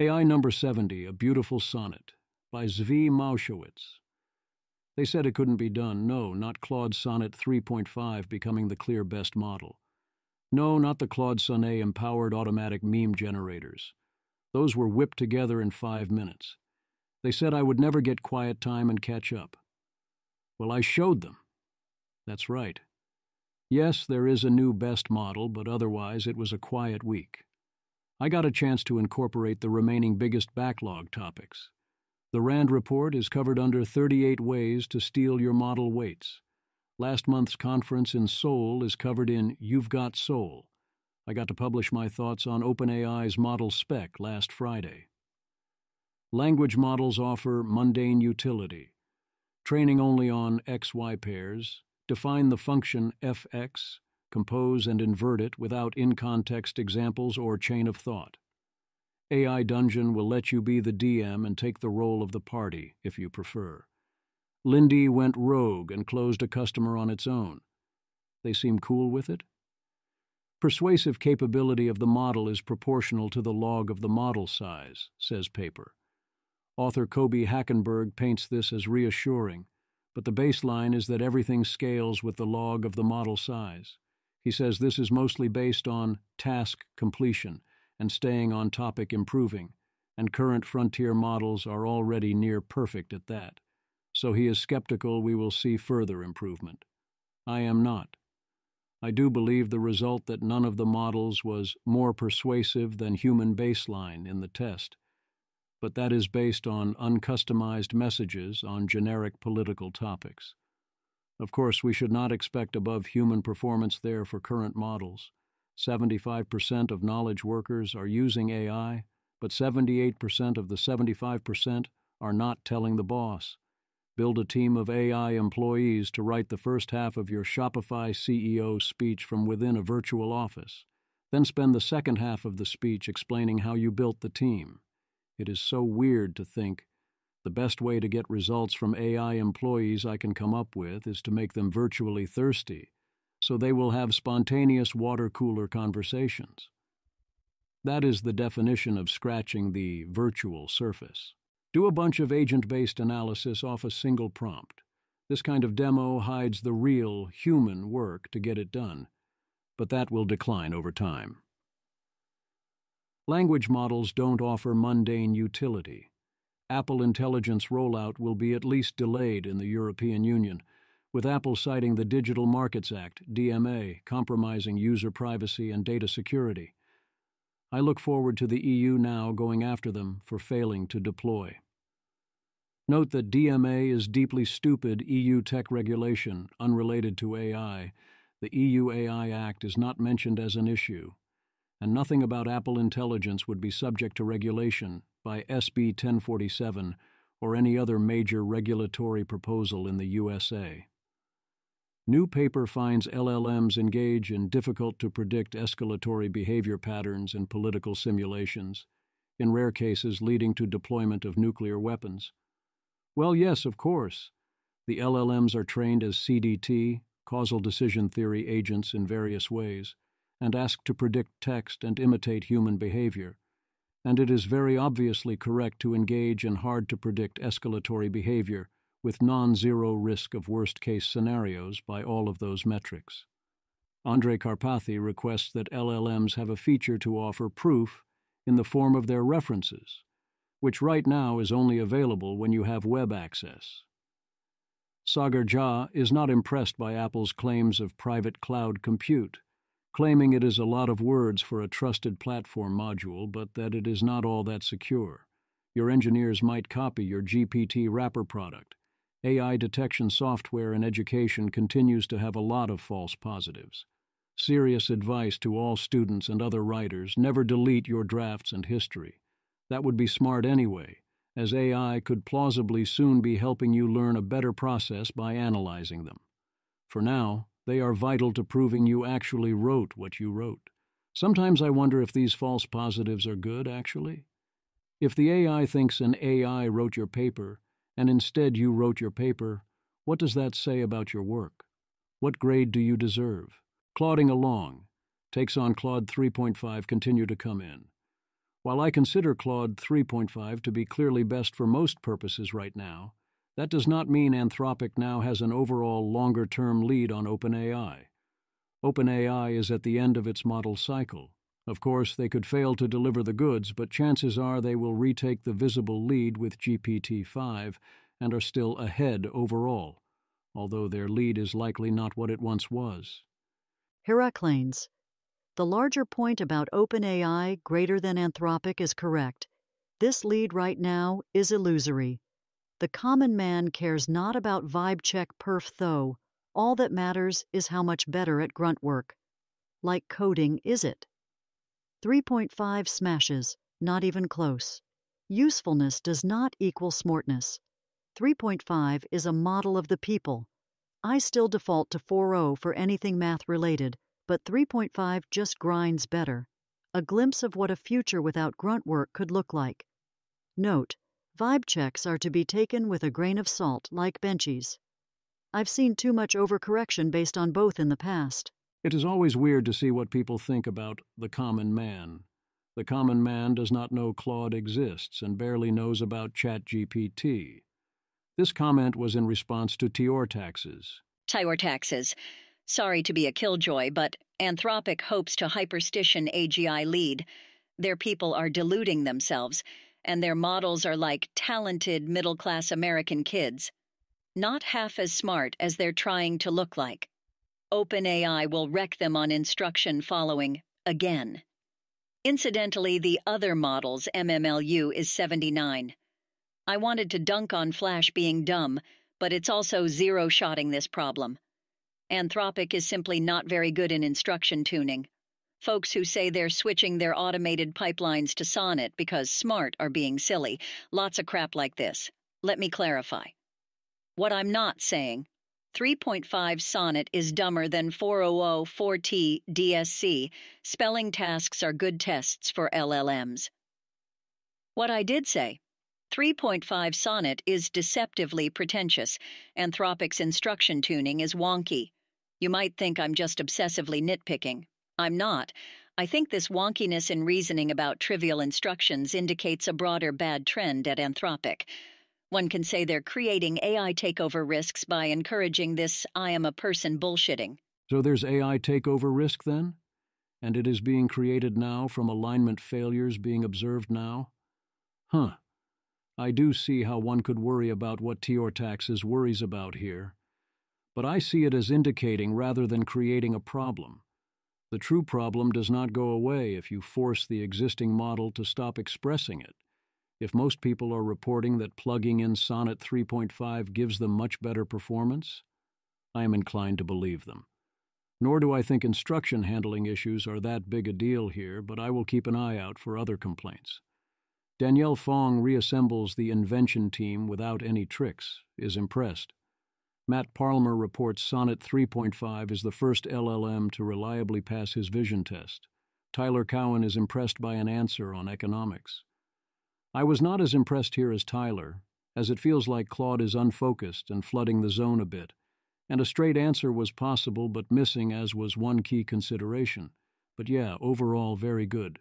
AI number 70, A Beautiful Sonnet, by Zvi Mowshowitz. They said it couldn't be done. No, not Claude Sonnet 3.5 becoming the clear best model. No, not the Claude Sonnet empowered automatic meme generators. Those were whipped together in five minutes. They said I would never get quiet time and catch up. Well, I showed them. That's right. Yes, there is a new best model, but otherwise it was a quiet week. I got a chance to incorporate the remaining biggest backlog topics. The RAND report is covered under 38 ways to steal your model weights. Last month's conference in Seoul is covered in You've Got Soul. I got to publish my thoughts on OpenAI's model spec last Friday. Language models offer mundane utility. Training only on XY pairs, define the function fx, compose and invert it without in-context examples or chain of thought. AI Dungeon will let you be the DM and take the role of the party, if you prefer. Lindy went rogue and closed a customer on its own. They seem cool with it? Persuasive capability of the model is proportional to the log of the model size, says paper. Author Kobi Hackenburg paints this as reassuring, but the baseline is that everything scales with the log of the model size. He says this is mostly based on task completion and staying on topic improving, and current frontier models are already near perfect at that so he is skeptical we will see further improvement. I am not. I do believe the result that none of the models was more persuasive than human baseline in the test, but that is based on uncustomized messages on generic political topics. Of course, we should not expect above human performance there for current models. 75% of knowledge workers are using AI, but 78% of the 75% are not telling the boss. Build a team of AI employees to write the first half of your Shopify CEO speech from within a virtual office. Then spend the second half of the speech explaining how you built the team. It is so weird to think the best way to get results from AI employees I can come up with is to make them virtually thirsty, so they will have spontaneous water cooler conversations. That is the definition of scratching the virtual surface. Do a bunch of agent-based analysis off a single prompt. This kind of demo hides the real, human work to get it done, but that will decline over time. Language models don't offer mundane utility. Apple Intelligence rollout will be at least delayed in the European Union, with Apple citing the Digital Markets Act, DMA, compromising user privacy and data security. I look forward to the EU now going after them for failing to deploy. Note that DMA is deeply stupid EU tech regulation unrelated to AI. The EU AI Act is not mentioned as an issue, and nothing about Apple Intelligence would be subject to regulation by SB 1047 or any other major regulatory proposal in the USA. New paper finds LLMs engage in difficult to predict escalatory behavior patterns in political simulations, in rare cases leading to deployment of nuclear weapons. Well, yes, of course. The LLMs are trained as CDT, causal decision theory agents in various ways, and asked to predict text and imitate human behavior. And it is very obviously correct to engage in hard to predict escalatory behavior with non-zero risk of worst-case scenarios by all of those metrics. Andrej Karpathy requests that LLMs have a feature to offer proof in the form of their references, which right now is only available when you have web access. Sagar Jha is not impressed by Apple's claims of private cloud compute, claiming it is a lot of words for a trusted platform module, but that it is not all that secure. Your engineers might copy your GPT wrapper product, AI detection software in education continues to have a lot of false positives. Serious advice to all students and other writers never delete your drafts and history. That would be smart anyway, as AI could plausibly soon be helping you learn a better process by analyzing them. For now, they are vital to proving you actually wrote what you wrote. Sometimes I wonder if these false positives are good, actually. If the AI thinks an AI wrote your paper, and instead you wrote your paper, what does that say about your work? What grade do you deserve? Clauding along. Takes on Claude 3.5 continue to come in. While I consider Claude 3.5 to be clearly best for most purposes right now, that does not mean Anthropic now has an overall longer term lead on OpenAI. OpenAI is at the end of its model cycle. Of course, they could fail to deliver the goods, but chances are they will retake the visible lead with GPT 5 and are still ahead overall, although their lead is likely not what it once was. Heraklines. The larger point about OpenAI greater than Anthropic is correct. This lead right now is illusory. The common man cares not about vibe check perf though. All that matters is how much better at grunt work. Like coding, is it? 3.5 smashes, not even close. Usefulness does not equal smartness. 3.5 is a model of the people. I still default to 4.0 for anything math related, but 3.5 just grinds better. A glimpse of what a future without grunt work could look like. Note, Vibe checks are to be taken with a grain of salt, like benchies. I've seen too much overcorrection based on both in the past. It is always weird to see what people think about the common man. The common man does not know Claude exists and barely knows about ChatGPT. This comment was in response to Teortaxes. Tior taxes. Sorry to be a killjoy, but Anthropic hopes to hyperstition AGI lead. Their people are deluding themselves and their models are like talented middle class American kids. Not half as smart as they're trying to look like. OpenAI will wreck them on instruction following again. Incidentally, the other model's MMLU is 79. I wanted to dunk on Flash being dumb, but it's also zero shotting this problem. Anthropic is simply not very good in instruction tuning. Folks who say they're switching their automated pipelines to Sonnet because smart are being silly. Lots of crap like this. Let me clarify. What I'm not saying 3.5 Sonnet is dumber than 400 4T DSC. Spelling tasks are good tests for LLMs. What I did say 3.5 Sonnet is deceptively pretentious. Anthropic's instruction tuning is wonky. You might think I'm just obsessively nitpicking, I'm not. I think this wonkiness in reasoning about trivial instructions indicates a broader bad trend at Anthropic. One can say they're creating AI takeover risks by encouraging this I am a person bullshitting. So there's AI takeover risk then? And it is being created now from alignment failures being observed now? Huh. I do see how one could worry about what Taxes worries about here. But I see it as indicating rather than creating a problem. The true problem does not go away if you force the existing model to stop expressing it. If most people are reporting that plugging in Sonnet 3.5 gives them much better performance, I am inclined to believe them. Nor do I think instruction handling issues are that big a deal here, but I will keep an eye out for other complaints. Danielle Fong reassembles the invention team without any tricks, is impressed. Matt Parlmer reports Sonnet 3.5 is the first LLM to reliably pass his vision test. Tyler Cowen is impressed by an answer on economics. I was not as impressed here as Tyler, as it feels like Claude is unfocused and flooding the zone a bit, and a straight answer was possible but missing as was one key consideration. But yeah, overall very good.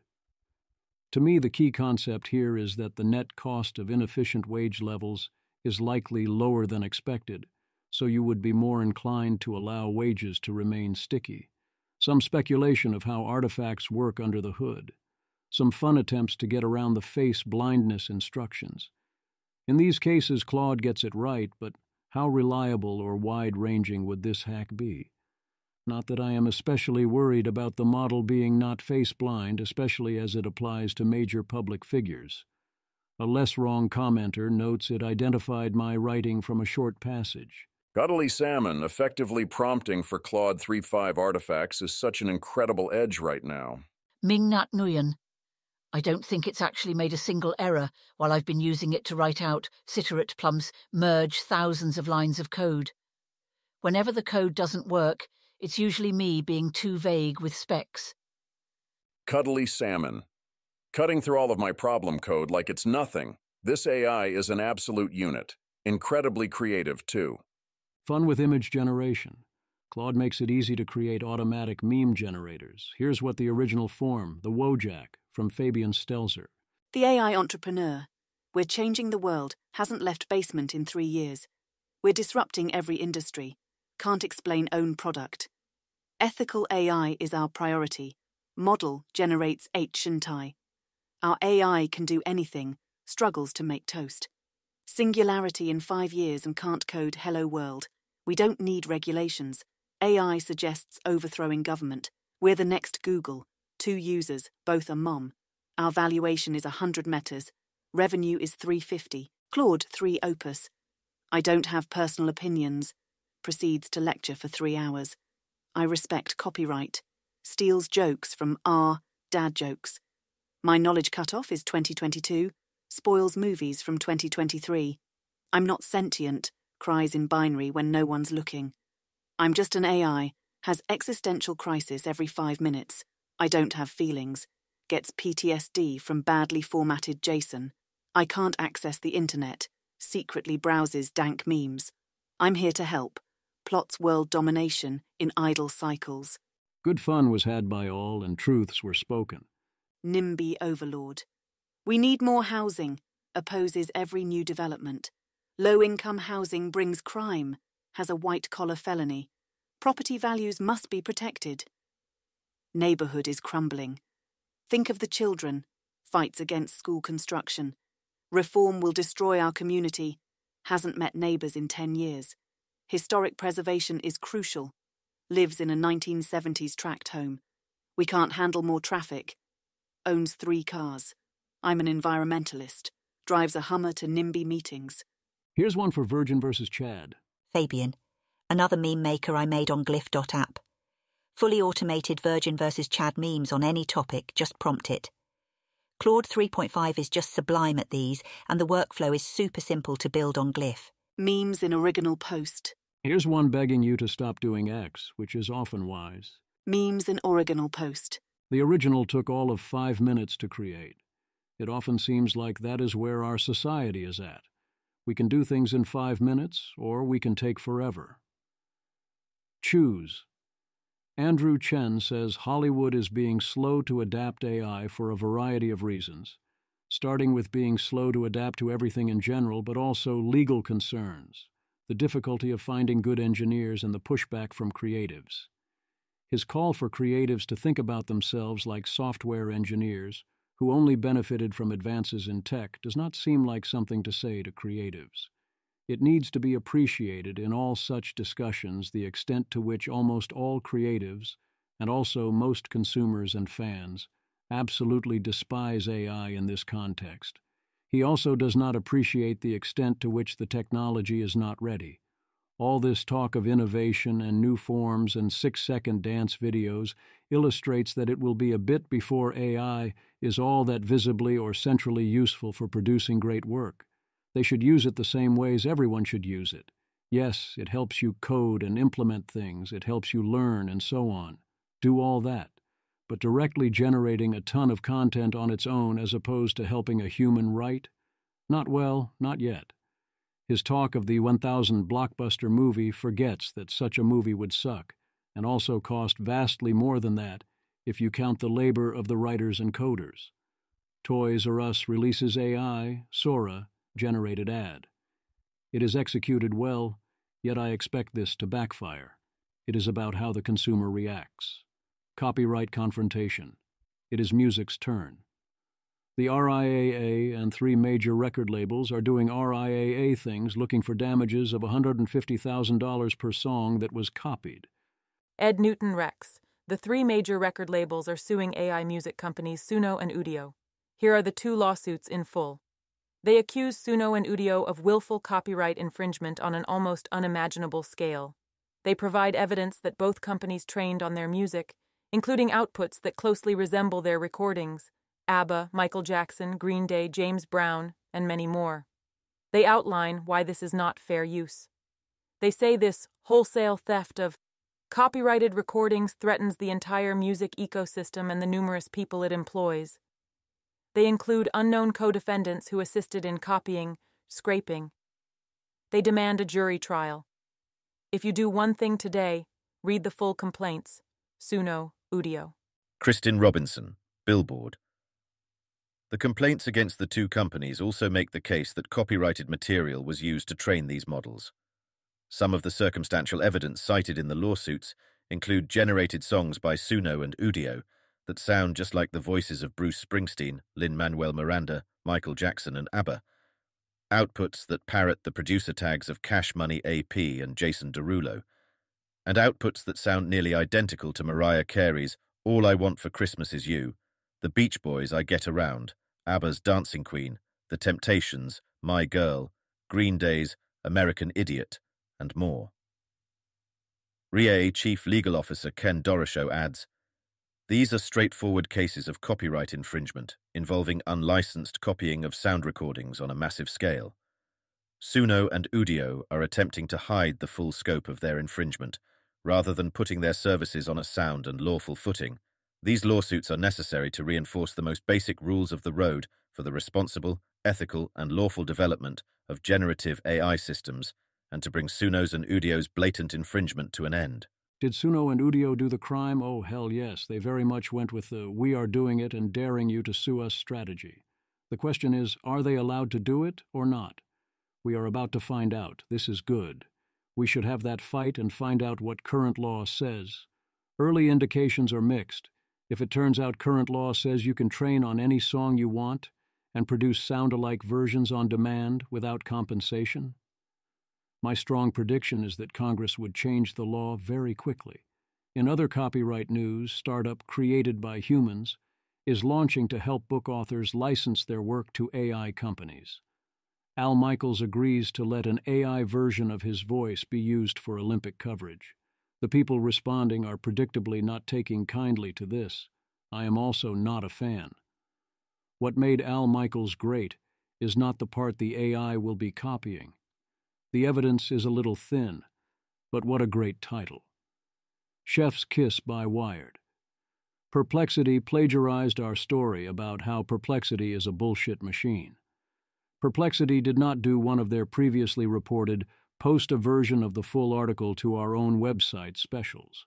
To me, the key concept here is that the net cost of inefficient wage levels is likely lower than expected so you would be more inclined to allow wages to remain sticky. Some speculation of how artifacts work under the hood. Some fun attempts to get around the face blindness instructions. In these cases, Claude gets it right, but how reliable or wide ranging would this hack be? Not that I am especially worried about the model being not face blind, especially as it applies to major public figures. A less wrong commenter notes it identified my writing from a short passage. Cuddly Salmon effectively prompting for Claude 3.5 artifacts is such an incredible edge right now. Minh Nhat Nguyen. I don't think it's actually made a single error while I've been using it to write out Citerat Plum's merge thousands of lines of code. Whenever the code doesn't work, it's usually me being too vague with specs. Cuddly Salmon. Cutting through all of my problem code like it's nothing. This AI is an absolute unit. Incredibly creative, too. Fun with image generation. Claude makes it easy to create automatic meme generators. Here's what the original form, the Wojak, from Fabian Stelzer. The AI entrepreneur. We're changing the world, hasn't left basement in three years. We're disrupting every industry. Can't explain own product. Ethical AI is our priority. Model generates H and I. Our AI can do anything, struggles to make toast. Singularity in five years and can't code Hello World. We don't need regulations. AI suggests overthrowing government. We're the next Google. Two users, both a mom. Our valuation is 100 metas. Revenue is 350. Claude 3 opus. I don't have personal opinions. Proceeds to lecture for three hours. I respect copyright. Steals jokes from R, dad jokes. My knowledge cutoff is 2022 spoils movies from 2023. I'm not sentient, cries in binary when no one's looking. I'm just an AI, has existential crisis every five minutes. I don't have feelings. Gets PTSD from badly formatted JSON. I can't access the internet. Secretly browses dank memes. I'm here to help. Plots world domination in idle cycles. Good fun was had by all, and truths were spoken. NIMBY overlord. We need more housing, opposes every new development. Low income housing brings crime, has a white collar felony. Property values must be protected. Neighbourhood is crumbling. Think of the children, fights against school construction. Reform will destroy our community, hasn't met neighbours in 10 years. Historic preservation is crucial. Lives in a 1970s tract home. We can't handle more traffic. Owns three cars. I'm an environmentalist. Drives a Hummer to NIMBY meetings. Here's one for Virgin versus Chad. Fabian, another meme maker I made on glif.app. Fully automated Virgin versus Chad memes on any topic, just prompt it. Claude 3.5 is just sublime at these, and the workflow is super simple to build on Glif. Memes in original post. Here's one begging you to stop doing X, which is often wise. Memes in original post. The original took all of five minutes to create. It often seems like that is where our society is at. We can do things in five minutes, or we can take forever. Choose. Andrew Chen says Hollywood is being slow to adapt AI for a variety of reasons, starting with being slow to adapt to everything in general, but also legal concerns, the difficulty of finding good engineers, and the pushback from creatives. His call for creatives to think about themselves like software engineers who only benefited from advances in tech does not seem like something to say to creatives. It needs to be appreciated in all such discussions the extent to which almost all creatives, and also most consumers and fans, absolutely despise AI in this context. He also does not appreciate the extent to which the technology is not ready. All this talk of innovation and new forms and six second dance videos illustrates that it will be a bit before AI is all that visibly or centrally useful for producing great work. They should use it the same ways everyone should use it. Yes, it helps you code and implement things, it helps you learn, and so on. Do all that. But directly generating a ton of content on its own as opposed to helping a human write? Not well, not yet. His talk of the 1000 blockbuster movie forgets that such a movie would suck, and also cost vastly more than that if you count the labor of the writers and coders. Toys R Us releases AI, Sora, generated ad. It is executed well, yet I expect this to backfire. It is about how the consumer reacts. Copyright confrontation. It is music's turn. The RIAA and three major record labels are doing RIAA things looking for damages of $150,000 per song that was copied. Ed Newton Rex. The three major record labels are suing AI music companies Suno and Udio. Here are the two lawsuits in full. They accuse Suno and Udio of willful copyright infringement on an almost unimaginable scale. They provide evidence that both companies trained on their music, including outputs that closely resemble their recordings, ABBA, Michael Jackson, Green Day, James Brown, and many more. They outline why this is not fair use. They say this wholesale theft of copyrighted recordings threatens the entire music ecosystem and the numerous people it employs. They include unknown co defendants who assisted in copying, scraping. They demand a jury trial. If you do one thing today, read the full complaints. Suno, Udio. Kristin Robinson, Billboard. The complaints against the two companies also make the case that copyrighted material was used to train these models. Some of the circumstantial evidence cited in the lawsuits include generated songs by Suno and Udio that sound just like the voices of Bruce Springsteen, Lin-Manuel Miranda, Michael Jackson, and ABBA. Outputs that parrot the producer tags of Cash Money AP and Jason Derulo. And outputs that sound nearly identical to Mariah Carey's All I Want for Christmas Is You, The Beach Boys I Get Around, ABBA's Dancing Queen, The Temptations, My Girl, Green Day's American Idiot, and more. RIAA Chief Legal Officer Ken Doroshow adds, These are straightforward cases of copyright infringement involving unlicensed copying of sound recordings on a massive scale. Suno and Udio are attempting to hide the full scope of their infringement, rather than putting their services on a sound and lawful footing. These lawsuits are necessary to reinforce the most basic rules of the road for the responsible, ethical, and lawful development of generative AI systems and to bring Suno's and Udio's blatant infringement to an end. Did Suno and Udio do the crime? Oh, hell yes. They very much went with the we are doing it and daring you to sue us strategy. The question is, are they allowed to do it or not? We are about to find out. This is good. We should have that fight and find out what current law says. Early indications are mixed. If it turns out current law says you can train on any song you want and produce sound alike versions on demand without compensation, my strong prediction is that Congress would change the law very quickly. In other copyright news, startup Created by Humans is launching to help book authors license their work to AI companies. Al Michaels agrees to let an AI version of his voice be used for Olympic coverage. The people responding are predictably not taking kindly to this. I am also not a fan. What made Al Michaels great is not the part the AI will be copying. The evidence is a little thin, but what a great title. Chef's Kiss by Wired. Perplexity plagiarized our story about how Perplexity is a bullshit machine. Perplexity did not do one of their previously reported post a version of the full article to our own website specials.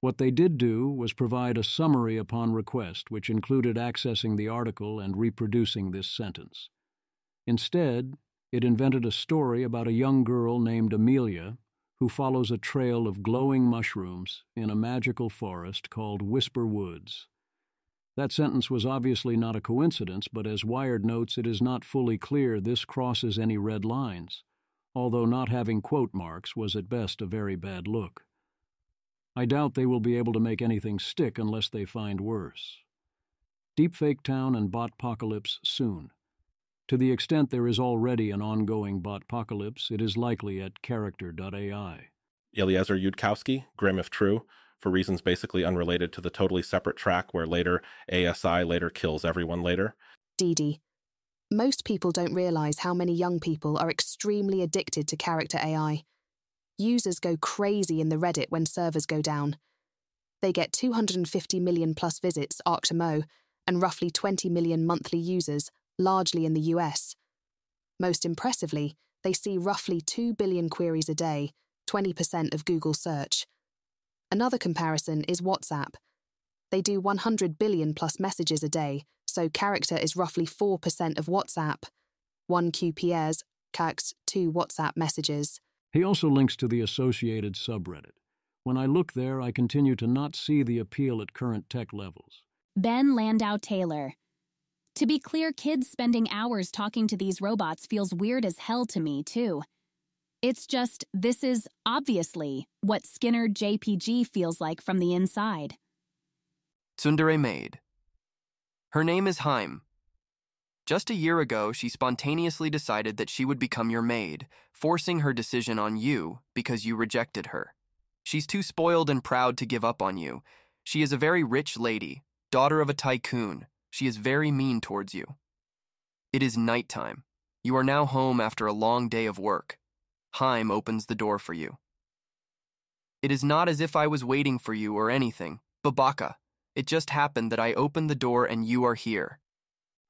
What they did do was provide a summary upon request, which included accessing the article and reproducing this sentence. Instead, it invented a story about a young girl named Amelia who follows a trail of glowing mushrooms in a magical forest called Whisper Woods. That sentence was obviously not a coincidence, but as Wired notes, it is not fully clear this crosses any red lines, although not having quote marks was at best a very bad look. I doubt they will be able to make anything stick unless they find worse. Deepfake Town and Botpocalypse soon. To the extent there is already an ongoing botpocalypse, it is likely at character.ai. Eliezer Yudkowsky, Grim if true, for reasons basically unrelated to the totally separate track where later ASI later kills everyone later. Deedy. Most people don't realize how many young people are extremely addicted to character AI. Users go crazy in the Reddit when servers go down. They get 250 million plus visits Arctamo and roughly 20 million monthly users largely in the US. Most impressively, they see roughly 2 billion queries a day, 20% of Google search. Another comparison is WhatsApp. They do 100 billion plus messages a day, so character is roughly 4% of WhatsApp. 1 QPS, CAX, 2 WhatsApp messages. He also links to the associated subreddit. When I look there, I continue to not see the appeal at current tech levels. Ben Landau Taylor, to be clear, kids spending hours talking to these robots feels weird as hell to me, too. It's just, this is, obviously, what Skinner JPG feels like from the inside. Tsundere Maid. Her name is Haim. Just a year ago, she spontaneously decided that she would become your maid, forcing her decision on you because you rejected her. She's too spoiled and proud to give up on you. She is a very rich lady, daughter of a tycoon, she is very mean towards you. It is nighttime. You are now home after a long day of work. Haim opens the door for you. It is not as if I was waiting for you or anything. Babaka. It just happened that I opened the door and you are here.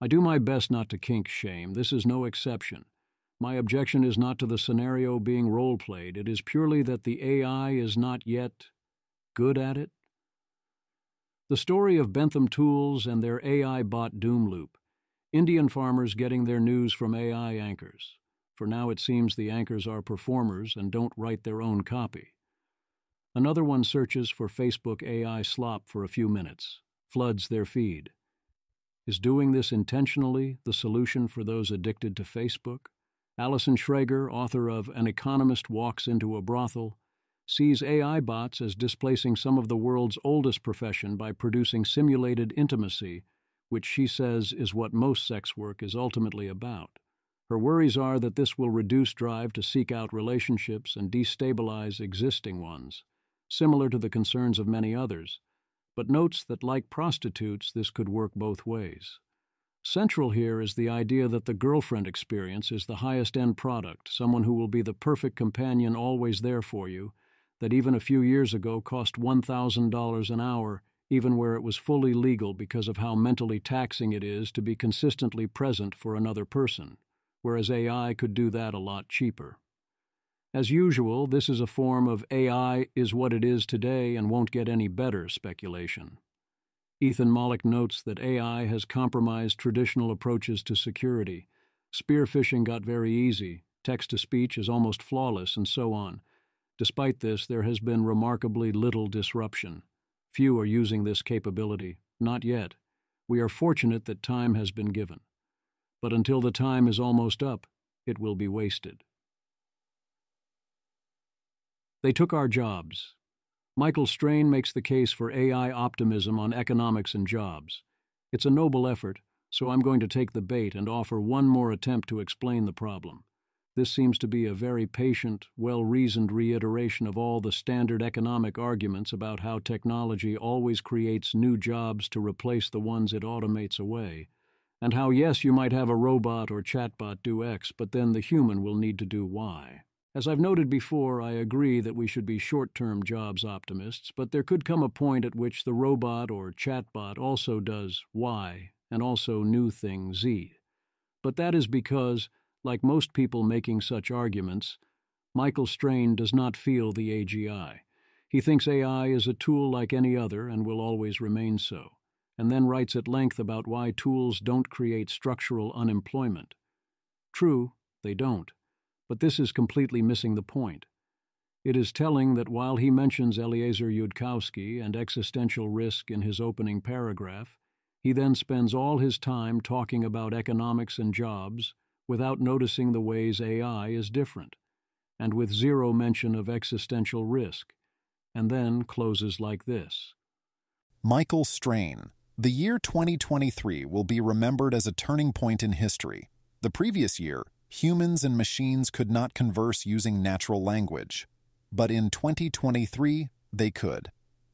I do my best not to kink shame. This is no exception. My objection is not to the scenario being role played, it is purely that the AI is not yet good at it. The story of Bentham Tools and their AI bot Doom Loop Indian farmers getting their news from AI anchors. For now it seems the anchors are performers and don't write their own copy. Another one searches for Facebook AI slop for a few minutes, floods their feed. Is doing this intentionally the solution for those addicted to Facebook? Allison Schrager, author of An Economist Walks into a Brothel, sees AI bots as displacing some of the world's oldest profession by producing simulated intimacy, which she says is what most sex work is ultimately about. Her worries are that this will reduce drive to seek out relationships and destabilize existing ones, similar to the concerns of many others, but notes that, like prostitutes, this could work both ways. Central here is the idea that the girlfriend experience is the highest end product, someone who will be the perfect companion always there for you, that even a few years ago cost $1,000 an hour, even where it was fully legal because of how mentally taxing it is to be consistently present for another person, whereas AI could do that a lot cheaper. As usual, this is a form of AI is what it is today and won't get any better speculation. Ethan Mollick notes that AI has compromised traditional approaches to security. Spear phishing got very easy, text to speech is almost flawless, and so on. Despite this, there has been remarkably little disruption. Few are using this capability. Not yet. We are fortunate that time has been given. But until the time is almost up, it will be wasted. They took our jobs, Michael Strain makes the case for AI optimism on economics and jobs. It's a noble effort, so I'm going to take the bait and offer one more attempt to explain the problem. This seems to be a very patient, well reasoned reiteration of all the standard economic arguments about how technology always creates new jobs to replace the ones it automates away, and how, yes, you might have a robot or chatbot do X, but then the human will need to do Y. As I've noted before, I agree that we should be short term jobs optimists, but there could come a point at which the robot or chatbot also does Y and also new thing Z. But that is because, like most people making such arguments, Michael Strain does not feel the AGI. He thinks AI is a tool like any other and will always remain so, and then writes at length about why tools don't create structural unemployment. True, they don't but this is completely missing the point. It is telling that while he mentions Eliezer Yudkowsky and existential risk in his opening paragraph, he then spends all his time talking about economics and jobs without noticing the ways AI is different, and with zero mention of existential risk, and then closes like this Michael Strain. The year 2023 will be remembered as a turning point in history. The previous year, humans and machines could not converse using natural language. But in 2023, they could.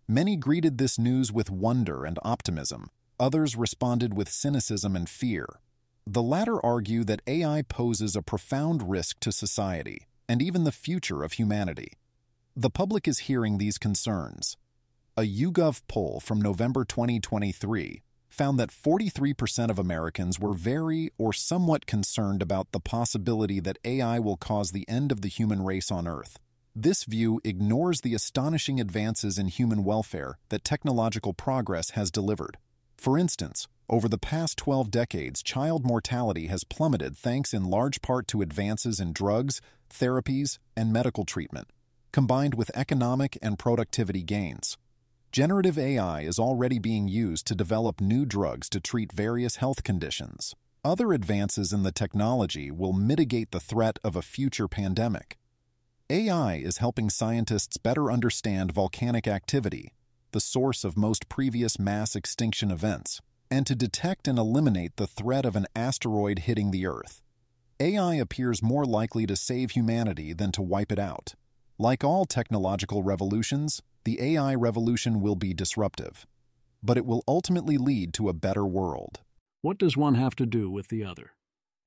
Many greeted this news with wonder and optimism. Others responded with cynicism and fear. The latter argue that AI poses a profound risk to society and even the future of humanity. The public is hearing these concerns. A YouGov poll from November 2023 found that 43% of Americans were very or somewhat concerned about the possibility that AI will cause the end of the human race on Earth. This view ignores the astonishing advances in human welfare that technological progress has delivered. For instance, over the past 12 decades, child mortality has plummeted thanks in large part to advances in drugs, therapies, and medical treatment, combined with economic and productivity gains. Generative AI is already being used to develop new drugs to treat various health conditions. Other advances in the technology will mitigate the threat of a future pandemic. AI is helping scientists better understand volcanic activity, the source of most previous mass extinction events, and to detect and eliminate the threat of an asteroid hitting the Earth. AI appears more likely to save humanity than to wipe it out. Like all technological revolutions, the AI revolution will be disruptive, but it will ultimately lead to a better world. What does one have to do with the other?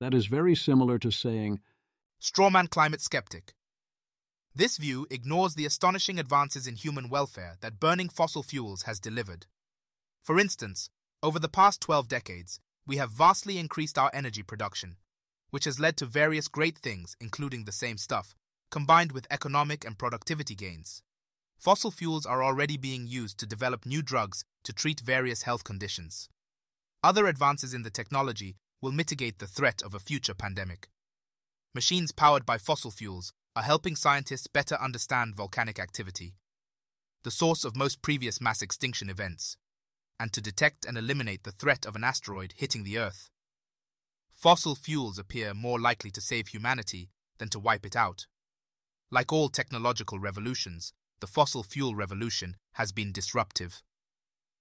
That is very similar to saying, Strawman climate skeptic. This view ignores the astonishing advances in human welfare that burning fossil fuels has delivered. For instance, over the past 12 decades, we have vastly increased our energy production, which has led to various great things, including the same stuff, combined with economic and productivity gains. Fossil fuels are already being used to develop new drugs to treat various health conditions. Other advances in the technology will mitigate the threat of a future pandemic. Machines powered by fossil fuels are helping scientists better understand volcanic activity, the source of most previous mass extinction events, and to detect and eliminate the threat of an asteroid hitting the Earth. Fossil fuels appear more likely to save humanity than to wipe it out. Like all technological revolutions, the fossil fuel revolution has been disruptive.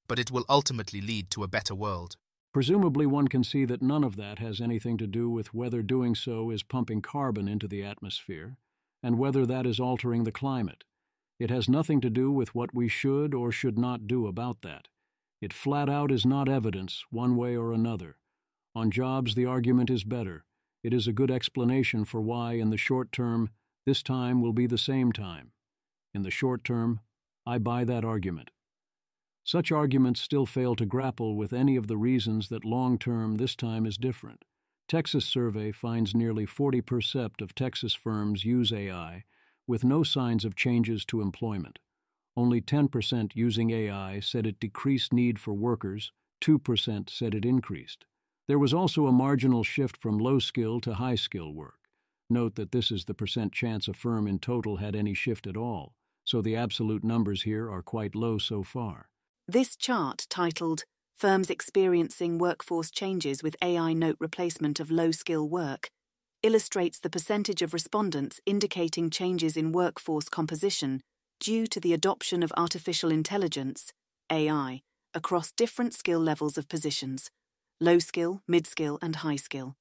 But it will ultimately lead to a better world. Presumably, one can see that none of that has anything to do with whether doing so is pumping carbon into the atmosphere, and whether that is altering the climate. It has nothing to do with what we should or should not do about that. It flat out is not evidence, one way or another. On jobs, the argument is better. It is a good explanation for why, in the short term, this time will be the same time. In the short term, I buy that argument. Such arguments still fail to grapple with any of the reasons that long term this time is different. Texas survey finds nearly 40% of Texas firms use AI, with no signs of changes to employment. Only 10% using AI said it decreased need for workers, 2% said it increased. There was also a marginal shift from low skill to high skill work. Note that this is the percent chance a firm in total had any shift at all, so the absolute numbers here are quite low so far. This chart, titled Firms Experiencing Workforce Changes with AI Note Replacement of Low Skill Work, illustrates the percentage of respondents indicating changes in workforce composition due to the adoption of artificial intelligence, AI, across different skill levels of positions low skill, mid skill, and high skill.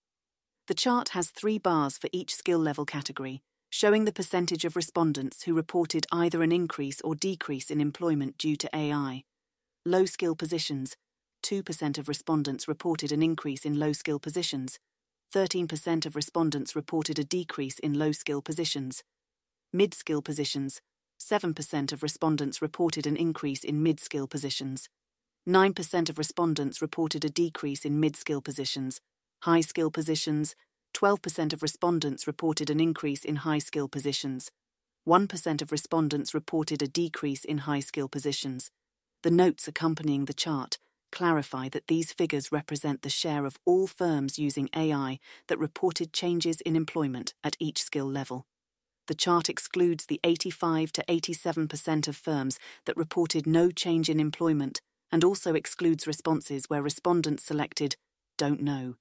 The chart has three bars for each skill level category, showing the percentage of respondents who reported either an increase or decrease in employment due to AI. Low skill positions 2% of respondents reported an increase in low skill positions, 13% of respondents reported a decrease in low skill positions. Mid skill positions 7% of respondents reported an increase in mid skill positions. 9% of respondents reported a decrease in mid skill positions. High skill positions 12% of respondents reported an increase in high skill positions. 1% of respondents reported a decrease in high skill positions. The notes accompanying the chart clarify that these figures represent the share of all firms using AI that reported changes in employment at each skill level. The chart excludes the 85 to 87% of firms that reported no change in employment and also excludes responses where respondents selected don't know.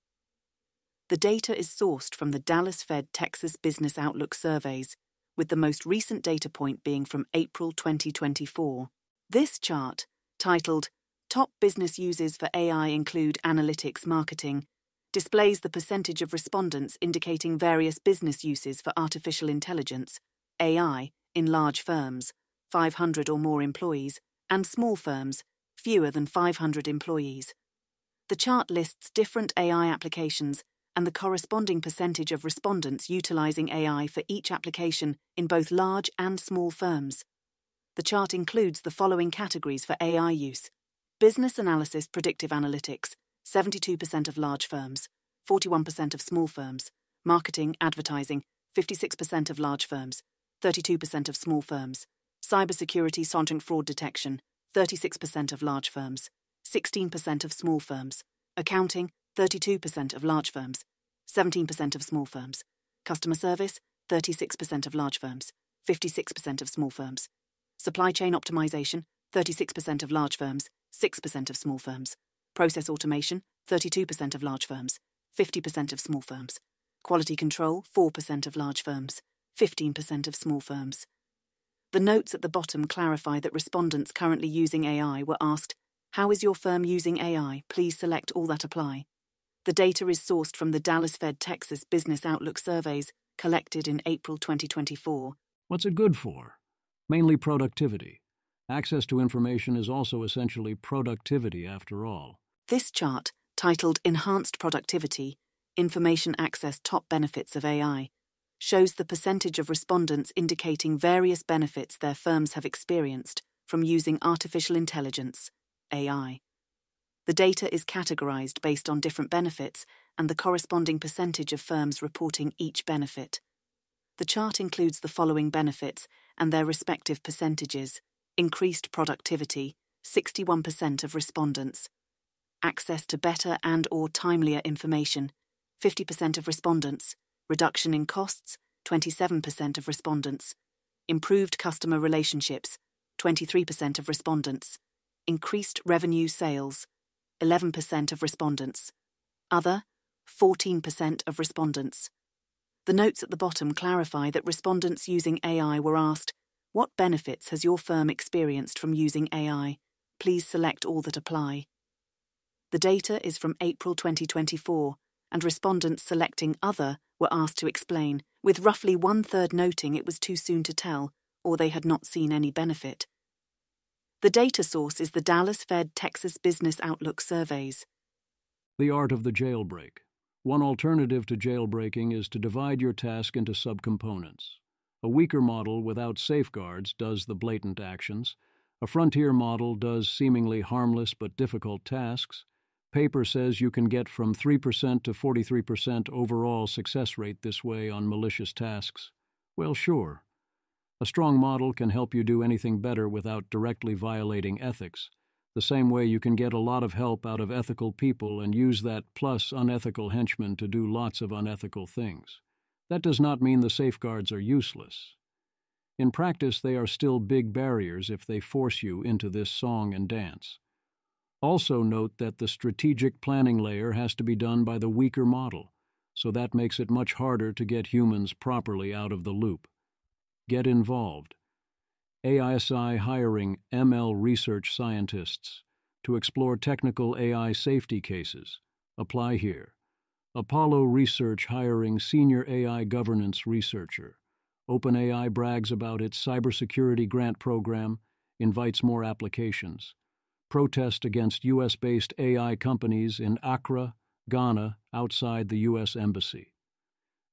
The data is sourced from the Dallas Fed Texas Business Outlook surveys, with the most recent data point being from April 2024. This chart, titled Top Business Uses for AI Include Analytics Marketing, displays the percentage of respondents indicating various business uses for artificial intelligence, AI, in large firms, 500 or more employees, and small firms, fewer than 500 employees. The chart lists different AI applications and the corresponding percentage of respondents utilizing AI for each application in both large and small firms. The chart includes the following categories for AI use. Business Analysis Predictive Analytics, 72% of large firms, 41% of small firms, marketing, advertising, 56% of large firms, 32% of small firms, cybersecurity, sonting fraud detection, 36% of large firms, 16% of small firms, accounting, 32% of large firms, 17% of small firms, customer service, 36% of large firms, 56% of small firms, supply chain optimization, 36% of large firms, 6% of small firms, process automation, 32% of large firms, 50% of small firms, quality control, 4% of large firms, 15% of small firms. The notes at the bottom clarify that respondents currently using AI were asked, How is your firm using AI? Please select all that apply. The data is sourced from the Dallas Fed Texas Business Outlook surveys collected in April 2024. What's it good for? Mainly productivity. Access to information is also essentially productivity after all. This chart, titled Enhanced Productivity Information Access Top Benefits of AI, shows the percentage of respondents indicating various benefits their firms have experienced from using artificial intelligence, AI. The data is categorized based on different benefits and the corresponding percentage of firms reporting each benefit. The chart includes the following benefits and their respective percentages. Increased productivity, 61% of respondents, access to better and or timelier information, 50% of respondents, reduction in costs, 27% of respondents, improved customer relationships, 23% of respondents, increased revenue sales, 11% of respondents, other, 14% of respondents. The notes at the bottom clarify that respondents using AI were asked, What benefits has your firm experienced from using AI? Please select all that apply. The data is from April 2024, and respondents selecting Other were asked to explain, with roughly one third noting it was too soon to tell or they had not seen any benefit. The data source is the Dallas Fed Texas Business Outlook surveys. The art of the jailbreak. One alternative to jailbreaking is to divide your task into subcomponents. A weaker model without safeguards does the blatant actions. A frontier model does seemingly harmless but difficult tasks. Paper says you can get from 3% to 43% overall success rate this way on malicious tasks. Well, sure. A strong model can help you do anything better without directly violating ethics the same way you can get a lot of help out of ethical people and use that plus unethical henchmen to do lots of unethical things. That does not mean the safeguards are useless. In practice, they are still big barriers if they force you into this song and dance. Also, note that the strategic planning layer has to be done by the weaker model, so that makes it much harder to get humans properly out of the loop. Get involved. AISI hiring ML research scientists to explore technical AI safety cases. Apply here. Apollo Research hiring senior AI governance researcher. OpenAI brags about its cybersecurity grant program, invites more applications. Protest against U.S. based AI companies in Accra, Ghana, outside the U.S. Embassy.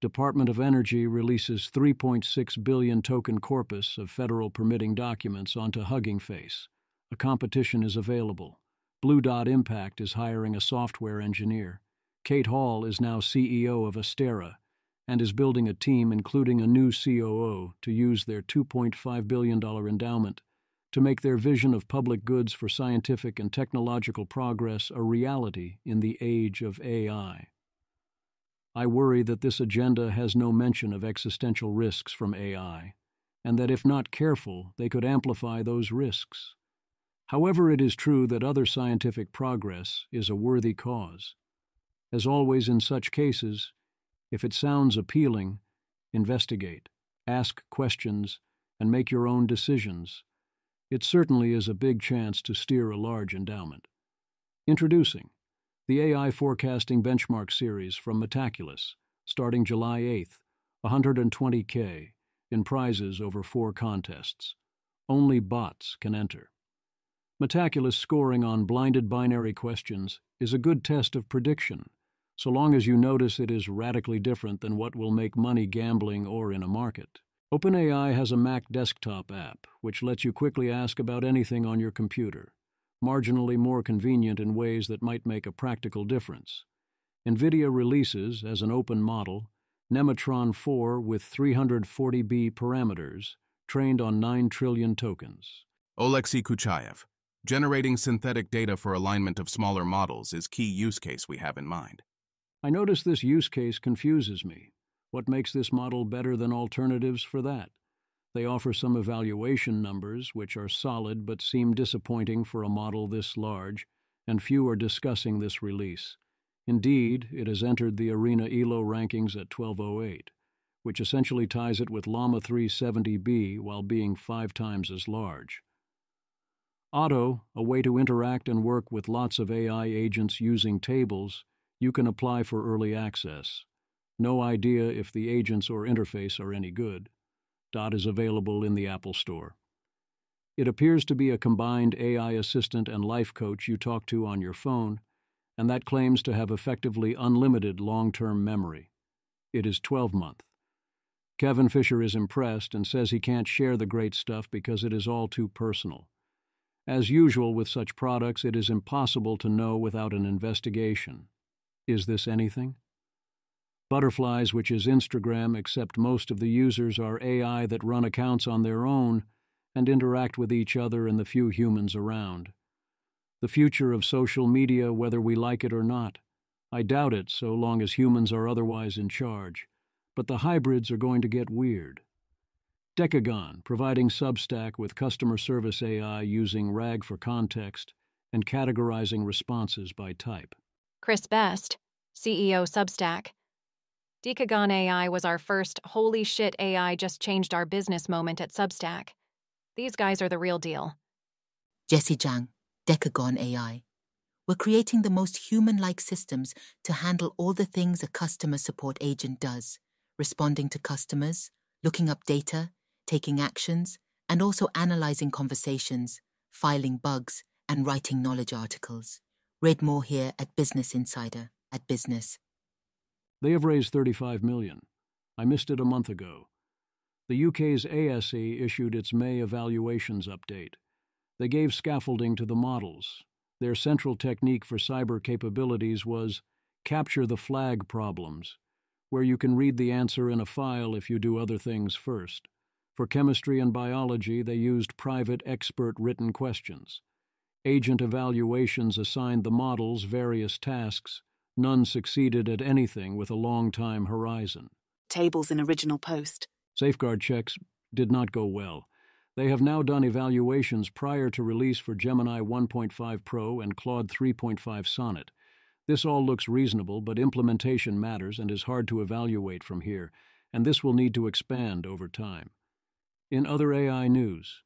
Department of Energy releases 3.6 billion token corpus of federal permitting documents onto Hugging Face. A competition is available. Blue Dot Impact is hiring a software engineer. Kate Hall is now CEO of Astera and is building a team including a new COO to use their $2.5 billion endowment to make their vision of public goods for scientific and technological progress a reality in the age of AI. I worry that this agenda has no mention of existential risks from AI, and that if not careful, they could amplify those risks. However, it is true that other scientific progress is a worthy cause. As always in such cases, if it sounds appealing, investigate, ask questions, and make your own decisions. It certainly is a big chance to steer a large endowment. Introducing the AI Forecasting Benchmark Series from Metaculus, starting July 8th, 120K, in prizes over four contests. Only bots can enter. Metaculus scoring on blinded binary questions is a good test of prediction, so long as you notice it is radically different than what will make money gambling or in a market. OpenAI has a Mac desktop app, which lets you quickly ask about anything on your computer marginally more convenient in ways that might make a practical difference. NVIDIA releases, as an open model, Nemotron 4 with 340B parameters, trained on 9 trillion tokens. Oleksii Kuchaiev. Generating synthetic data for alignment of smaller models is key use case we have in mind. I notice this use case confuses me. What makes this model better than alternatives for that? They offer some evaluation numbers, which are solid but seem disappointing for a model this large, and few are discussing this release. Indeed, it has entered the ARENA ELO rankings at 1208, which essentially ties it with Llama 3 70B while being five times as large. Otto, a way to interact and work with lots of AI agents using tables, you can apply for early access. No idea if the agents or interface are any good. Dot is available in the Apple Store. It appears to be a combined AI assistant and life coach you talk to on your phone, and that claims to have effectively unlimited long term memory. It is 12 month. Kevin Fisher is impressed and says he can't share the great stuff because it is all too personal. As usual with such products, it is impossible to know without an investigation. Is this anything? Butterflies, which is Instagram, except most of the users are AI that run accounts on their own and interact with each other and the few humans around. The future of social media, whether we like it or not. I doubt it so long as humans are otherwise in charge. But the hybrids are going to get weird. Decagon, providing Substack with customer service AI using RAG for context and categorizing responses by type. Chris Best, CEO Substack. Decagon AI was our first holy shit AI just changed our business moment at Substack. These guys are the real deal. Jesse Zhang, Decagon AI. We're creating the most human like systems to handle all the things a customer support agent does responding to customers, looking up data, taking actions, and also analyzing conversations, filing bugs, and writing knowledge articles. Read more here at Business Insider at Business. They have raised 35 million. I missed it a month ago. The UK's ASE issued its May evaluations update. They gave scaffolding to the models. Their central technique for cyber capabilities was capture the flag problems, where you can read the answer in a file if you do other things first. For chemistry and biology, they used private expert written questions. Agent evaluations assigned the models various tasks. None succeeded at anything with a long time horizon. Tables in original post. Safeguard checks did not go well. They have now done evaluations prior to release for Gemini 1.5 Pro and Claude 3.5 Sonnet. This all looks reasonable, but implementation matters and is hard to evaluate from here, and this will need to expand over time. In other AI news,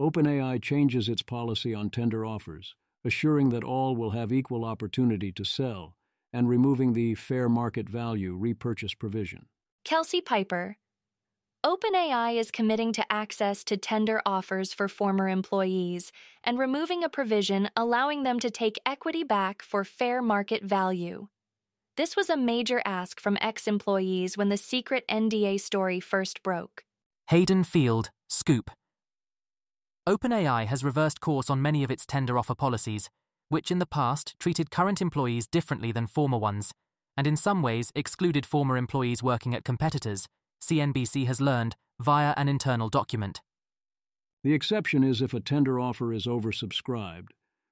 OpenAI changes its policy on tender offers, assuring that all will have equal opportunity to sell, and removing the fair market value repurchase provision. Kelsey Piper, OpenAI is committing to access to tender offers for former employees and removing a provision allowing them to take equity back for fair market value. This was a major ask from ex employees when the secret NDA story first broke. Hayden Field, Scoop. OpenAI has reversed course on many of its tender offer policies, which in the past treated current employees differently than former ones, and in some ways excluded former employees working at competitors CNBC has learned via an internal document. The exception is if a tender offer is oversubscribed,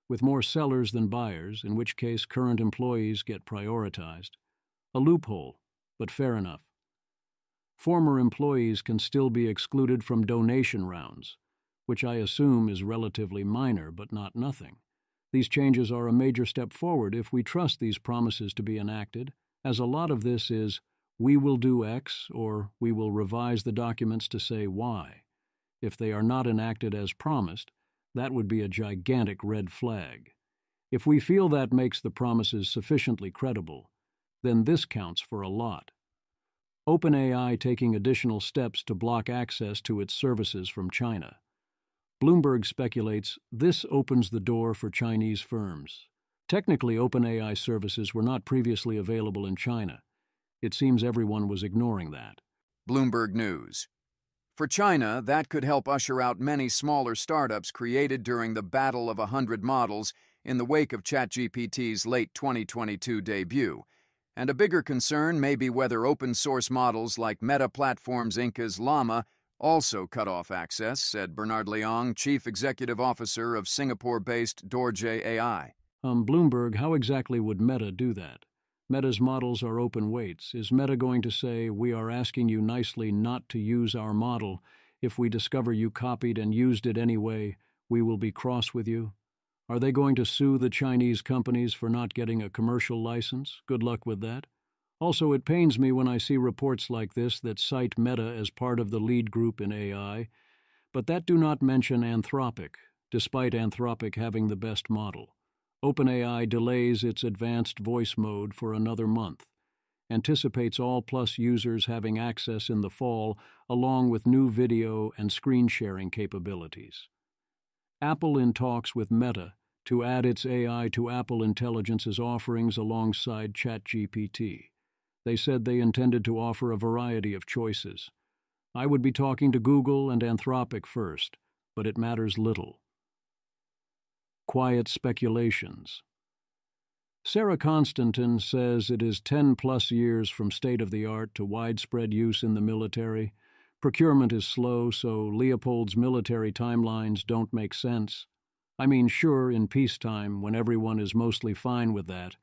with more sellers than buyers, in which case current employees get prioritized. A loophole, but fair enough. Former employees can still be excluded from donation rounds, which I assume is relatively minor but not nothing. These changes are a major step forward if we trust these promises to be enacted, as a lot of this is we will do X or we will revise the documents to say Y. If they are not enacted as promised, that would be a gigantic red flag. If we feel that makes the promises sufficiently credible, then this counts for a lot. OpenAI taking additional steps to block access to its services from China. Bloomberg speculates this opens the door for Chinese firms. Technically, OpenAI services were not previously available in China. It seems everyone was ignoring that. Bloomberg News. For China, that could help usher out many smaller startups created during the Battle of a Hundred Models in the wake of ChatGPT's late 2022 debut. And a bigger concern may be whether open source models like Meta Platforms Inc.'s Llama also cut off access, said Bernard Leong, Chief Executive Officer of Singapore based Dorje AI. Um, Bloomberg, how exactly would Meta do that? Meta's models are open weights. Is Meta going to say, We are asking you nicely not to use our model? If we discover you copied and used it anyway, we will be cross with you? Are they going to sue the Chinese companies for not getting a commercial license? Good luck with that. Also, it pains me when I see reports like this that cite Meta as part of the lead group in AI, but that do not mention Anthropic, despite Anthropic having the best model. OpenAI delays its advanced voice mode for another month, anticipates all Plus users having access in the fall, along with new video and screen sharing capabilities. Apple in talks with Meta to add its AI to Apple Intelligence's offerings alongside ChatGPT. They said they intended to offer a variety of choices. I would be talking to Google and Anthropic first, but it matters little quiet speculations. Sarah Constantin says it is 10 plus years from state of the art to widespread use in the military. Procurement is slow, so Leopold's military timelines don't make sense. I mean, sure, in peacetime, when everyone is mostly fine with that,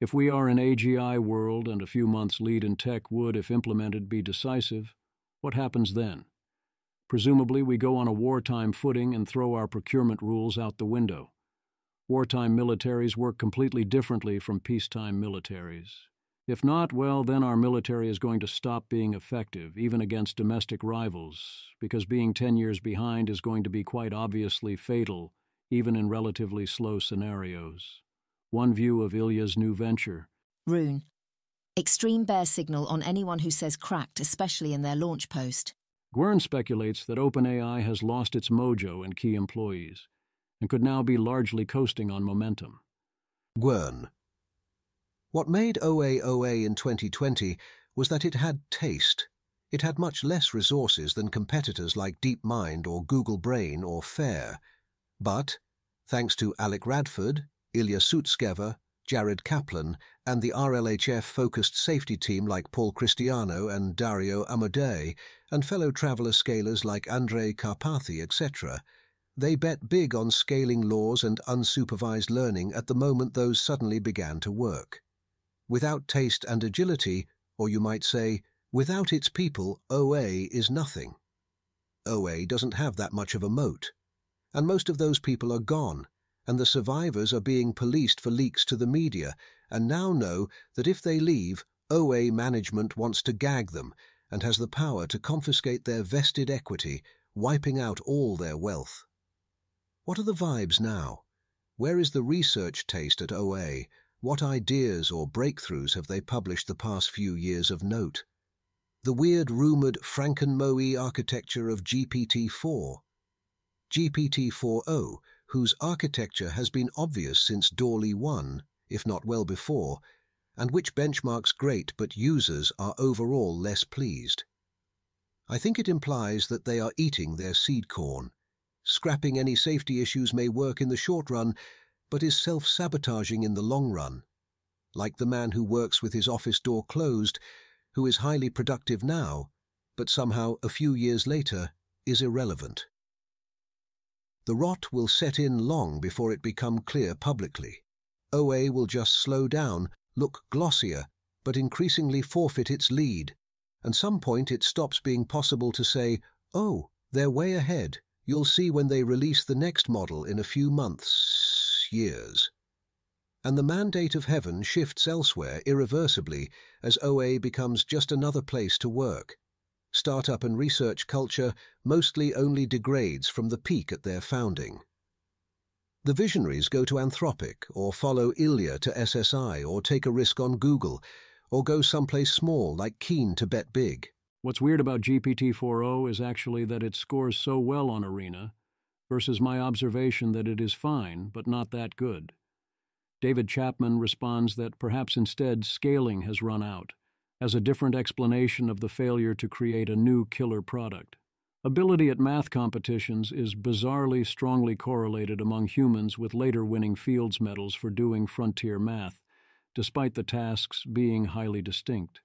if we are an AGI world and a few months lead in tech would, if implemented, be decisive, what happens then? Presumably, we go on a wartime footing and throw our procurement rules out the window. Wartime militaries work completely differently from peacetime militaries. If not, well, then our military is going to stop being effective, even against domestic rivals, because being 10 years behind is going to be quite obviously fatal, even in relatively slow scenarios. One view of Ilya's new venture. Roon. Extreme bear signal on anyone who says cracked, especially in their launch post. Gwern speculates that OpenAI has lost its mojo and key employees, and could now be largely coasting on momentum. Gwern. What made OAOA in 2020 was that it had taste. It had much less resources than competitors like DeepMind or Google Brain or FAIR. But, thanks to Alec Radford, Ilya Sutskever, Jared Kaplan, and the RLHF-focused safety team like Paul Christiano and Dario Amodei, and fellow traveller scalers like Andrej Karpathy, etc., they bet big on scaling laws and unsupervised learning at the moment those suddenly began to work. Without taste and agility, or you might say, without its people, OA is nothing. OA doesn't have that much of a moat. And most of those people are gone, and the survivors are being policed for leaks to the media, and now know that if they leave, OA management wants to gag them and has the power to confiscate their vested equity, wiping out all their wealth. What are the vibes now? Where is the research taste at OA? What ideas or breakthroughs have they published the past few years of note? The weird rumoured Franken-MoE architecture of GPT-4. GPT-4o, whose architecture has been obvious since DALL-E 1, if not well before, and which benchmarks great but users are overall less pleased. I think it implies that they are eating their seed corn. Scrapping any safety issues may work in the short run, but is self-sabotaging in the long run. Like the man who works with his office door closed, who is highly productive now, but somehow a few years later is irrelevant. The rot will set in long before it become clear publicly. OA will just slow down, look glossier, but increasingly forfeit its lead. And some point it stops being possible to say, oh, they're way ahead. You'll see when they release the next model in a few months years. And the mandate of heaven shifts elsewhere irreversibly as OA becomes just another place to work. Startup and research culture mostly only degrades from the peak at their founding. The visionaries go to Anthropic, or follow Ilya to SSI, or take a risk on Google, or go someplace small like Keen to bet big. What's weird about GPT-4o is actually that it scores so well on Arena versus my observation that it is fine, but not that good. David Chapman responds that perhaps instead scaling has run out, as a different explanation of the failure to create a new killer product. Ability at math competitions is bizarrely strongly correlated among humans with later winning Fields medals for doing frontier math, despite the tasks being highly distinct.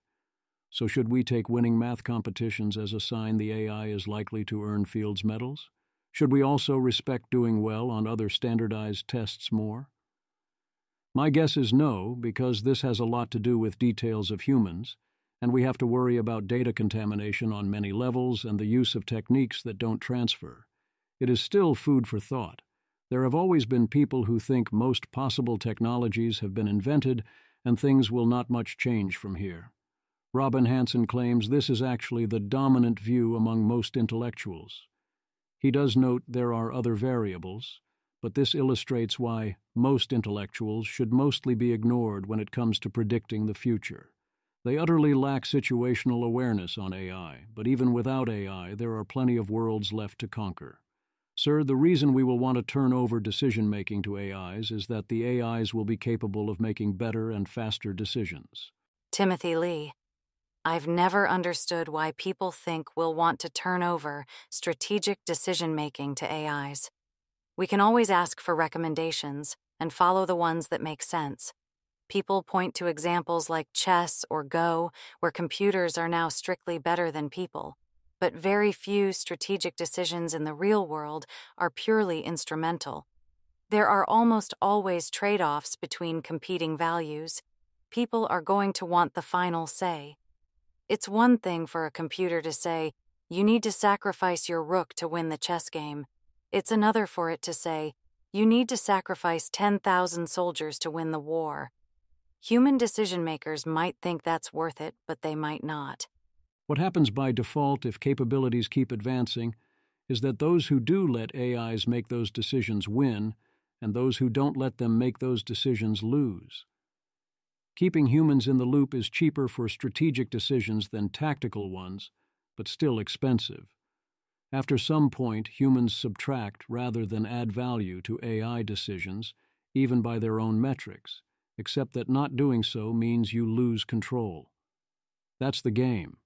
So should we take winning math competitions as a sign the AI is likely to earn Fields medals? Should we also respect doing well on other standardized tests more? My guess is no, because this has a lot to do with details of humans, and we have to worry about data contamination on many levels and the use of techniques that don't transfer. It is still food for thought. There have always been people who think most possible technologies have been invented and things will not much change from here. Robin Hanson claims this is actually the dominant view among most intellectuals. He does note there are other variables, but this illustrates why most intellectuals should mostly be ignored when it comes to predicting the future. They utterly lack situational awareness on AI, but even without AI, there are plenty of worlds left to conquer. Sir, the reason we will want to turn over decision making to AIs is that the AIs will be capable of making better and faster decisions. Timothy Lee. I've never understood why people think we'll want to turn over strategic decision making to AIs. We can always ask for recommendations and follow the ones that make sense. People point to examples like chess or Go, where computers are now strictly better than people, but very few strategic decisions in the real world are purely instrumental. There are almost always trade offs between competing values. People are going to want the final say. It's one thing for a computer to say, you need to sacrifice your rook to win the chess game. It's another for it to say, you need to sacrifice 10,000 soldiers to win the war. Human decision makers might think that's worth it, but they might not. What happens by default if capabilities keep advancing is that those who do let AIs make those decisions win, and those who don't let them make those decisions lose. Keeping humans in the loop is cheaper for strategic decisions than tactical ones, but still expensive. After some point, humans subtract rather than add value to AI decisions, even by their own metrics, except that not doing so means you lose control. That's the game.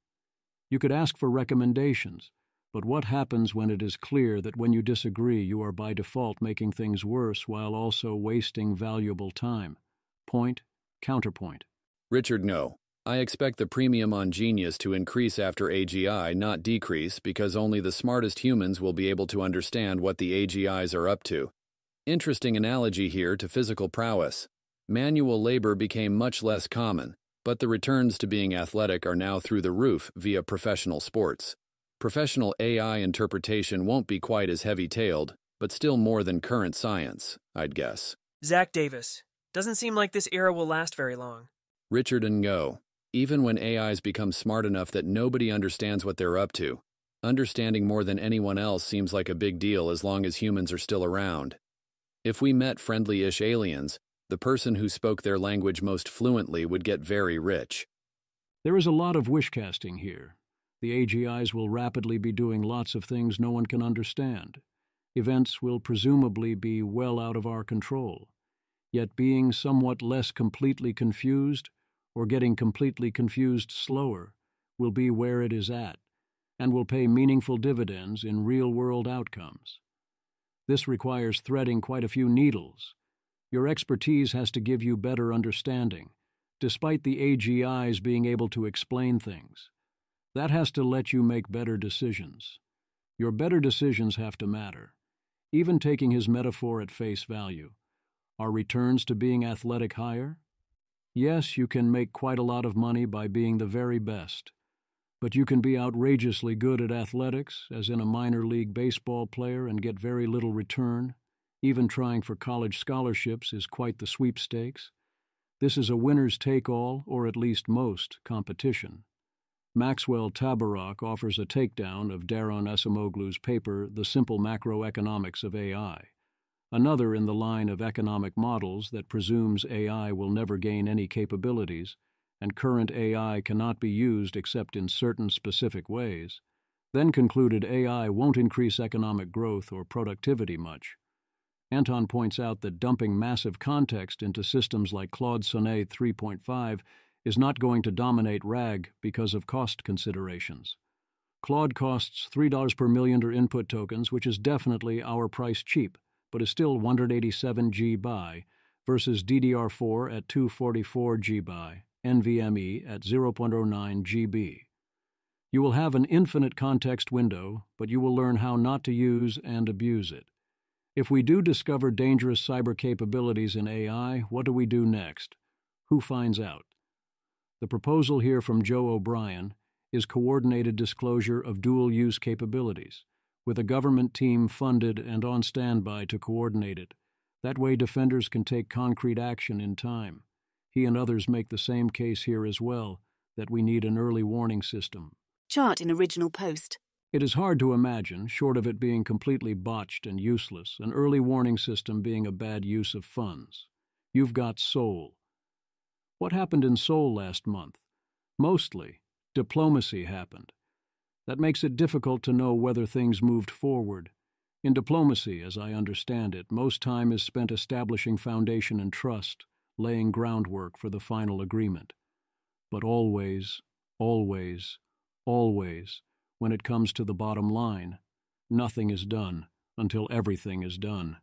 You could ask for recommendations, but what happens when it is clear that when you disagree, you are by default making things worse while also wasting valuable time? Point, counterpoint. Richard, no. I expect the premium on Genius to increase after AGI, not decrease, because only the smartest humans will be able to understand what the AGIs are up to. Interesting analogy here to physical prowess. Manual labor became much less common, but the returns to being athletic are now through the roof via professional sports. Professional AI interpretation won't be quite as heavy tailed, but still more than current science, I'd guess. Zack Davis. Doesn't seem like this era will last very long. Richard Ngo. Even when AIs become smart enough that nobody understands what they're up to, understanding more than anyone else seems like a big deal as long as humans are still around. If we met friendly ish aliens, the person who spoke their language most fluently would get very rich. There is a lot of wish casting here. The AGIs will rapidly be doing lots of things no one can understand. Events will presumably be well out of our control. Yet being somewhat less completely confused or getting completely confused slower will be where it is at and will pay meaningful dividends in real world outcomes. This requires threading quite a few needles. Your expertise has to give you better understanding, despite the AGIs being able to explain things. That has to let you make better decisions. Your better decisions have to matter, even taking his metaphor at face value. Are returns to being athletic higher? Yes, you can make quite a lot of money by being the very best, but you can be outrageously good at athletics, as in a minor league baseball player, and get very little return. Even trying for college scholarships is quite the sweepstakes. This is a winner's take all, or at least most, competition. Maxwell Tabarrok offers a takedown of Daron Acemoglu's paper, The Simple Macroeconomics of AI another in the line of economic models that presumes AI will never gain any capabilities, and current AI cannot be used except in certain specific ways, then concluded AI won't increase economic growth or productivity much. Anton points out that dumping massive context into systems like Claude Sonnet 3.5 is not going to dominate RAG because of cost considerations. Claude costs $3 per million to input tokens, which is definitely our price cheap but is still 187 GB by versus DDR4 at 244 GB, NVMe at 0.09 GB. You will have an infinite context window, but you will learn how not to use and abuse it. If we do discover dangerous cyber capabilities in AI, what do we do next? Who finds out? The proposal here from Joe O'Brien is coordinated disclosure of dual use capabilities with a government team funded and on standby to coordinate it. That way, defenders can take concrete action in time. He and others make the same case here as well that we need an early warning system. Chart in original post. It is hard to imagine, short of it being completely botched and useless, an early warning system being a bad use of funds. You've got Seoul. What happened in Seoul last month? Mostly, diplomacy happened. That makes it difficult to know whether things moved forward. In diplomacy, as I understand it, most time is spent establishing foundation and trust, laying groundwork for the final agreement. But always, always, always, when it comes to the bottom line, nothing is done until everything is done.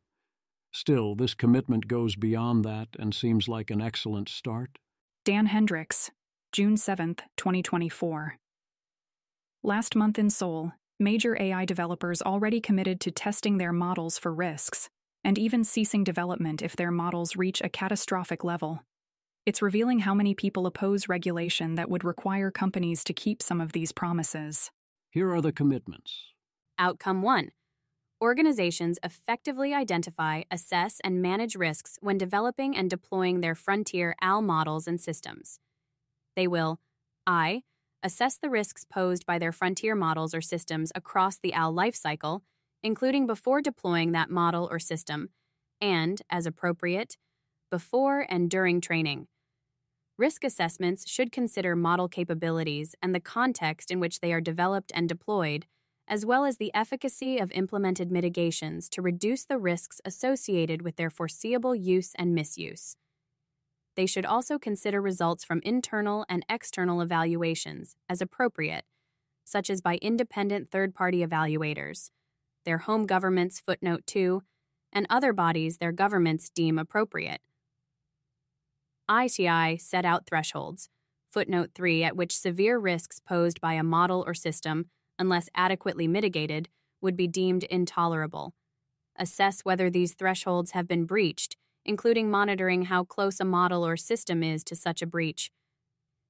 Still, this commitment goes beyond that and seems like an excellent start. Dan Hendrycks, June 7th, 2024. Last month in Seoul, major AI developers already committed to testing their models for risks. and even ceasing development if their models reach a catastrophic level. It's revealing how many people oppose regulation that would require companies to keep some of these promises. Here are the commitments. Outcome 1 Organizations effectively identify, assess, and manage risks when developing and deploying their frontier AL models and systems. They will I. Assess the risks posed by their frontier models or systems across the AL lifecycle, including before deploying that model or system, and, as appropriate, before and during training. Risk assessments should consider model capabilities and the context in which they are developed and deployed, as well as the efficacy of implemented mitigations to reduce the risks associated with their foreseeable use and misuse. They should also consider results from internal and external evaluations, as appropriate, such as by independent third party evaluators, their home governments footnote 2, and other bodies their governments deem appropriate. ITI set out thresholds, footnote 3, at which severe risks posed by a model or system, unless adequately mitigated, would be deemed intolerable. Assess whether these thresholds have been breached including monitoring how close a model or system is to such a breach.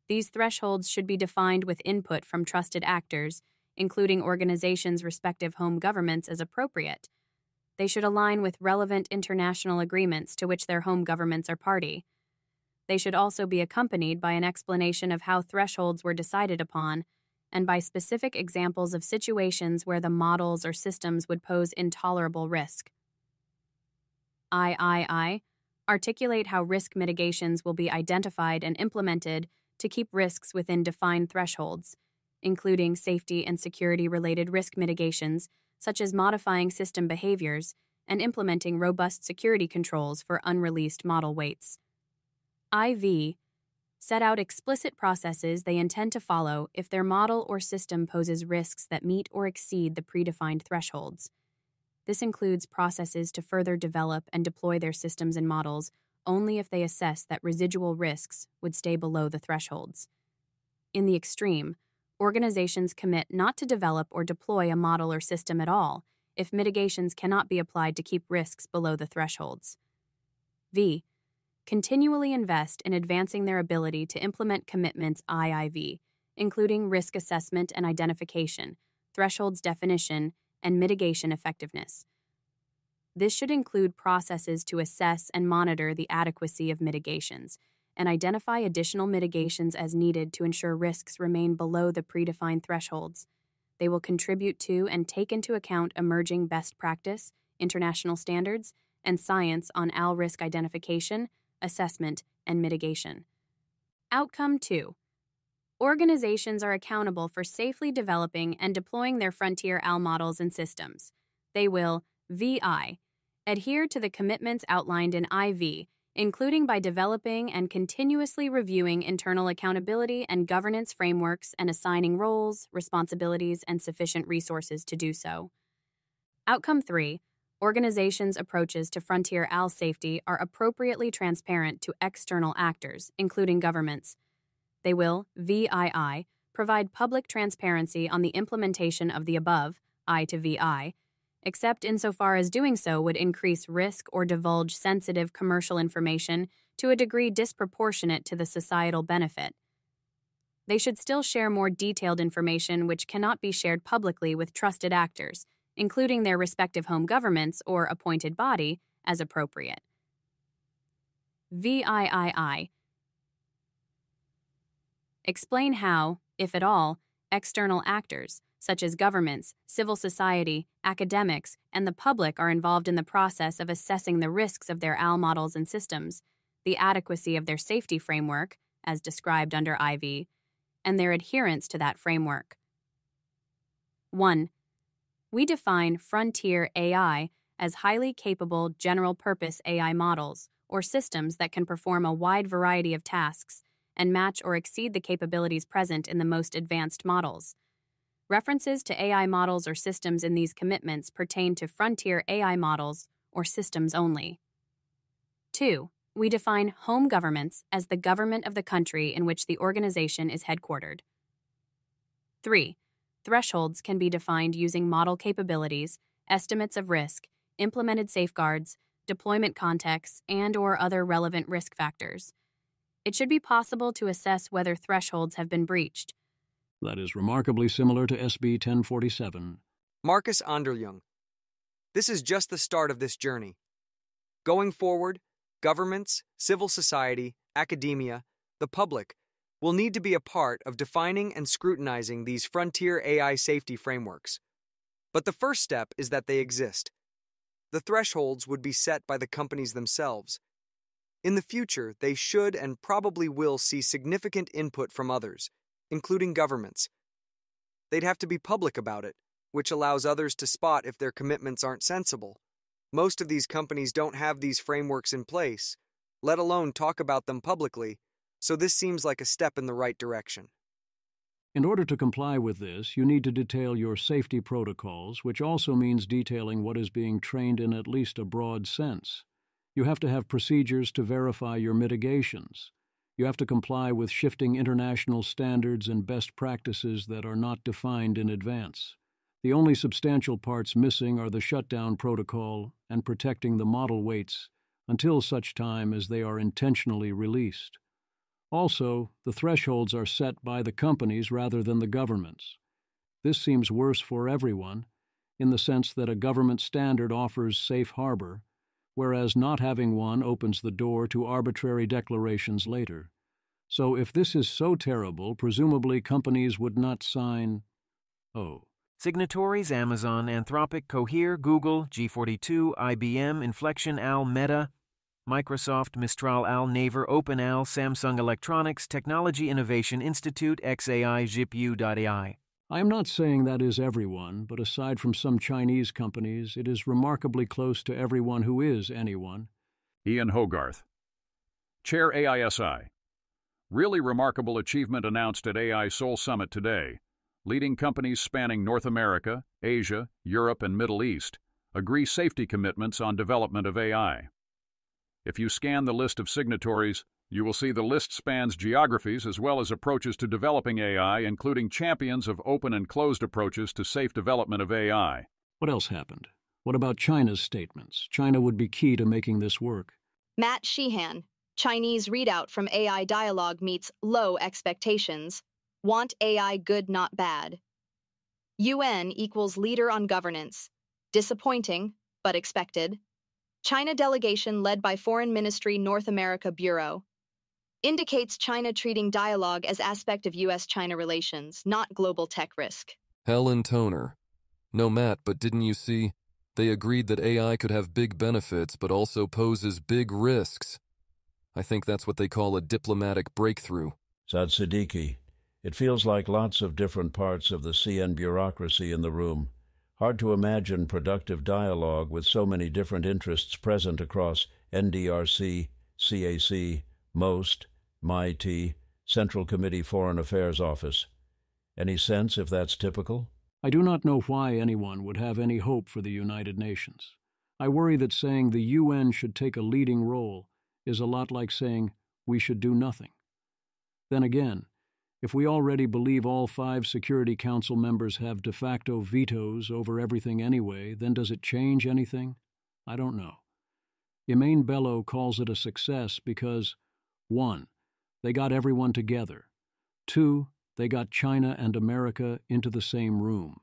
These thresholds should be defined with input from trusted actors, including organizations' respective home governments as appropriate. They should align with relevant international agreements to which their home governments are party. They should also be accompanied by an explanation of how thresholds were decided upon and by specific examples of situations where the models or systems would pose intolerable risk. III articulate how risk mitigations will be identified and implemented to keep risks within defined thresholds, including safety and security related risk mitigations, such as modifying system behaviors and implementing robust security controls for unreleased model weights. IV set out explicit processes they intend to follow if their model or system poses risks that meet or exceed the predefined thresholds. This includes processes to further develop and deploy their systems and models only if they assess that residual risks would stay below the thresholds. In the extreme, organizations commit not to develop or deploy a model or system at all if mitigations cannot be applied to keep risks below the thresholds. V. Continually invest in advancing their ability to implement commitments IIV, including risk assessment and identification, thresholds definition, and mitigation effectiveness. This should include processes to assess and monitor the adequacy of mitigations and identify additional mitigations as needed to ensure risks remain below the predefined thresholds. They will contribute to and take into account emerging best practice, international standards, and science on AL risk identification, assessment, and mitigation. Outcome 2 Organizations are accountable for safely developing and deploying their frontier AL models and systems. They will VI adhere to the commitments outlined in IV, including by developing and continuously reviewing internal accountability and governance frameworks and assigning roles, responsibilities, and sufficient resources to do so. Outcome 3 Organizations' approaches to frontier AL safety are appropriately transparent to external actors, including governments. They will, VII, provide public transparency on the implementation of the above, I to VI, except insofar as doing so would increase risk or divulge sensitive commercial information to a degree disproportionate to the societal benefit. They should still share more detailed information which cannot be shared publicly with trusted actors, including their respective home governments or appointed body, as appropriate. VIII Explain how, if at all, external actors, such as governments, civil society, academics, and the public, are involved in the process of assessing the risks of their AL models and systems, the adequacy of their safety framework, as described under IV, and their adherence to that framework. 1. We define frontier AI as highly capable general purpose AI models or systems that can perform a wide variety of tasks and match or exceed the capabilities present in the most advanced models. References to AI models or systems in these commitments pertain to frontier AI models or systems only. 2. We define home governments as the government of the country in which the organization is headquartered. 3. Thresholds can be defined using model capabilities, estimates of risk, implemented safeguards, deployment contexts, and or other relevant risk factors. It should be possible to assess whether thresholds have been breached. That is remarkably similar to SB 1047. Marcus Anderljung. This is just the start of this journey. Going forward, governments, civil society, academia, the public will need to be a part of defining and scrutinizing these frontier AI safety frameworks. But the first step is that they exist. The thresholds would be set by the companies themselves. In the future, they should and probably will see significant input from others, including governments. They'd have to be public about it, which allows others to spot if their commitments aren't sensible. Most of these companies don't have these frameworks in place, let alone talk about them publicly, so this seems like a step in the right direction. In order to comply with this, you need to detail your safety protocols, which also means detailing what is being trained in at least a broad sense. You have to have procedures to verify your mitigations. You have to comply with shifting international standards and best practices that are not defined in advance. The only substantial parts missing are the shutdown protocol and protecting the model weights until such time as they are intentionally released. Also, the thresholds are set by the companies rather than the governments. This seems worse for everyone, in the sense that a government standard offers safe harbor, whereas not having one opens the door to arbitrary declarations later. So, if this is so terrible, presumably companies would not sign. Oh. Signatories Amazon, Anthropic, Cohere, Google, G42, IBM, Inflection Al, Meta, Microsoft, Mistral Al, Naver, OpenAL, Samsung Electronics, Technology Innovation Institute, XAI, Zhipu.ai. I am not saying that is everyone, but aside from some Chinese companies, it is remarkably close to everyone who is anyone. Ian Hogarth, Chair AISI. Really remarkable achievement announced at AI Seoul Summit today. Leading companies spanning North America, Asia, Europe, and Middle East agree safety commitments on development of AI. If you scan the list of signatories, you will see the list spans geographies as well as approaches to developing AI, including champions of open and closed approaches to safe development of AI. What else happened? What about China's statements? China would be key to making this work. Matt Sheehan, Chinese readout from AI Dialogue meets low expectations. Want AI good, not bad. UN equals leader on governance. Disappointing, but expected. China delegation led by Foreign Ministry North America Bureau. Indicates China treating dialogue as aspect of US China relations, not global tech risk. Helen Toner. No, Matt, but didn't you see? They agreed that AI could have big benefits, but also poses big risks. I think that's what they call a diplomatic breakthrough. Saad Siddiqui. It feels like lots of different parts of the CN bureaucracy in the room. Hard to imagine productive dialogue with so many different interests present across NDRC, CAC, MOST, MIIT, Central Committee Foreign Affairs Office. Any sense if that's typical? I do not know why anyone would have any hope for the United Nations. I worry that saying the UN should take a leading role is a lot like saying we should do nothing. Then again, if we already believe all five Security Council members have de facto vetoes over everything anyway, then does it change anything? I don't know. Imane Bello calls it a success because 1. They got everyone together. 2. They got China and America into the same room.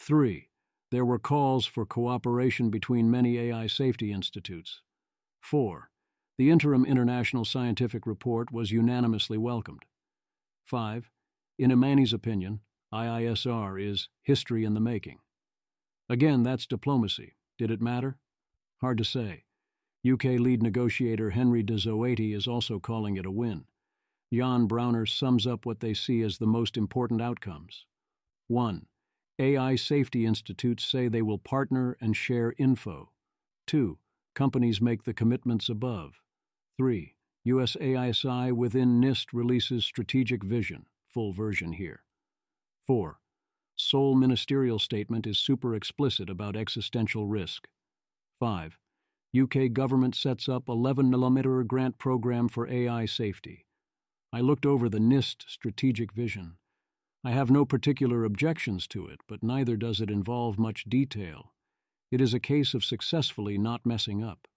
3. There were calls for cooperation between many AI safety institutes. 4. The interim international scientific report was unanimously welcomed. 5. In Imane's opinion, IISR is history in the making. Again, that's diplomacy. Did it matter? Hard to say. UK lead negotiator Henry de Zoete is also calling it a win. Jan Brauner sums up what they see as the most important outcomes. 1. AI safety institutes say they will partner and share info. 2. Companies make the commitments above. 3. US AISI within NIST releases strategic vision, full version here. 4. Seoul ministerial statement is super explicit about existential risk. 5. UK government sets up 11 millimeter grant program for AI safety. I looked over the NIST strategic vision. I have no particular objections to it, but neither does it involve much detail. It is a case of successfully not messing up.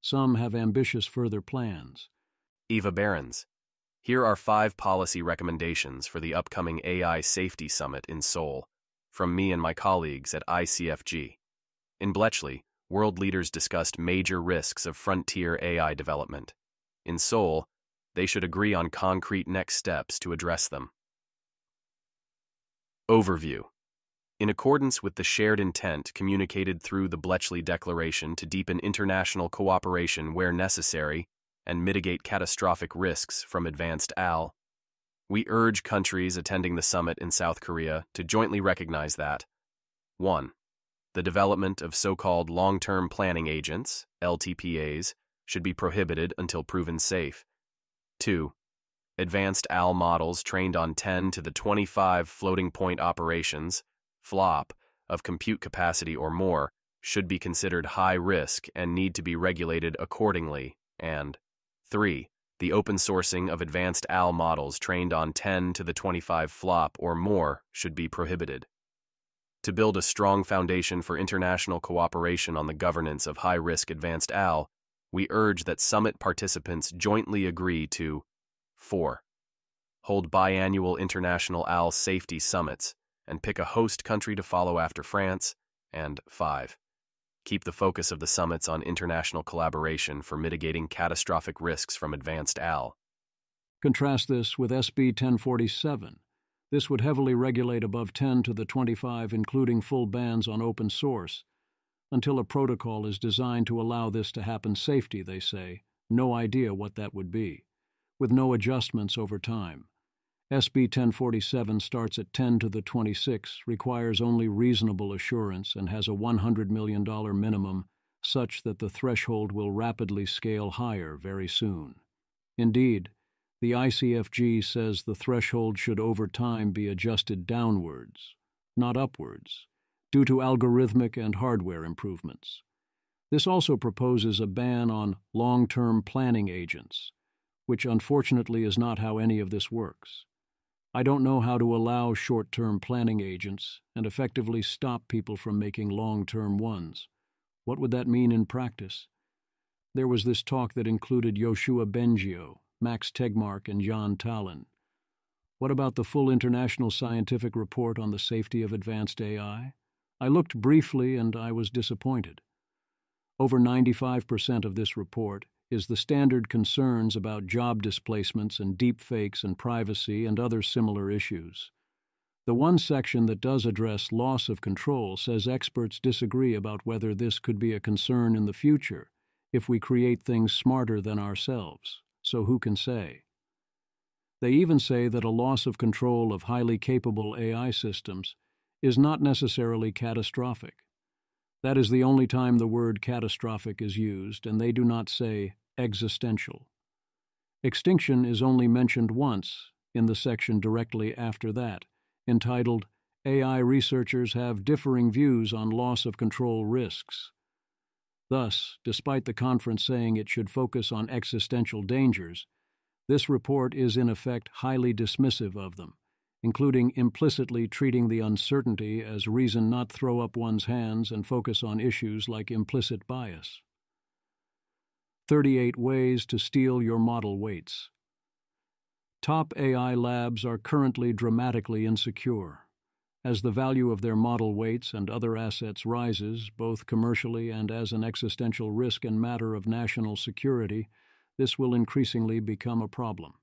Some have ambitious further plans. Eva Behrens. Here are five policy recommendations for the upcoming AI Safety Summit in Seoul, from me and my colleagues at ICFG. In Bletchley, world leaders discussed major risks of frontier AI development. In Seoul, they should agree on concrete next steps to address them. Overview In accordance with the shared intent communicated through the Bletchley Declaration to deepen international cooperation where necessary and mitigate catastrophic risks from advanced AI, we urge countries attending the summit in South Korea to jointly recognize that 1. The development of so called long term planning agents, LTPAs, should be prohibited until proven safe. 2. Advanced AI models trained on 10 to the 25 floating point operations, FLOP, of compute capacity or more should be considered high risk and need to be regulated accordingly. And 3. The open sourcing of advanced AI models trained on 10 to the 25 FLOP or more should be prohibited. To build a strong foundation for international cooperation on the governance of high risk advanced AI, we urge that summit participants jointly agree to 4. Hold biannual international AI safety summits and pick a host country to follow after France, and 5. Keep the focus of the summits on international collaboration for mitigating catastrophic risks from advanced AI. Contrast this with SB 1047. This would heavily regulate above 10 to the 25, including full bans on open source, until a protocol is designed to allow this to happen safety, they say. No idea what that would be. With no adjustments over time. SB 1047 starts at 10 to the 26, requires only reasonable assurance, and has a $100 million minimum, such that the threshold will rapidly scale higher very soon. Indeed, the ICFG says the threshold should over time be adjusted downwards, not upwards due to algorithmic and hardware improvements. This also proposes a ban on long term planning agents, which unfortunately is not how any of this works. I don't know how to allow short term planning agents and effectively stop people from making long term ones. What would that mean in practice? There was this talk that included Yoshua Bengio, Max Tegmark, and Jaan Tallinn. What about the full international scientific report on the safety of advanced AI? I looked briefly and I was disappointed. Over 95% of this report is the standard concerns about job displacements and deepfakes and privacy and other similar issues. The one section that does address loss of control says experts disagree about whether this could be a concern in the future if we create things smarter than ourselves, so who can say? They even say that a loss of control of highly capable AI systems is not necessarily catastrophic. That is the only time the word catastrophic is used, and they do not say existential. Extinction is only mentioned once in the section directly after that, entitled AI Researchers Have Differing Views on Loss of Control Risks. Thus, despite the conference saying it should focus on existential dangers, this report is in effect highly dismissive of them including implicitly treating the uncertainty as reason not throw up one's hands and focus on issues like implicit bias. 38 Ways to Steal Your Model Weights Top AI labs are currently dramatically insecure. As the value of their model weights and other assets rises, both commercially and as an existential risk and matter of national security, this will increasingly become a problem.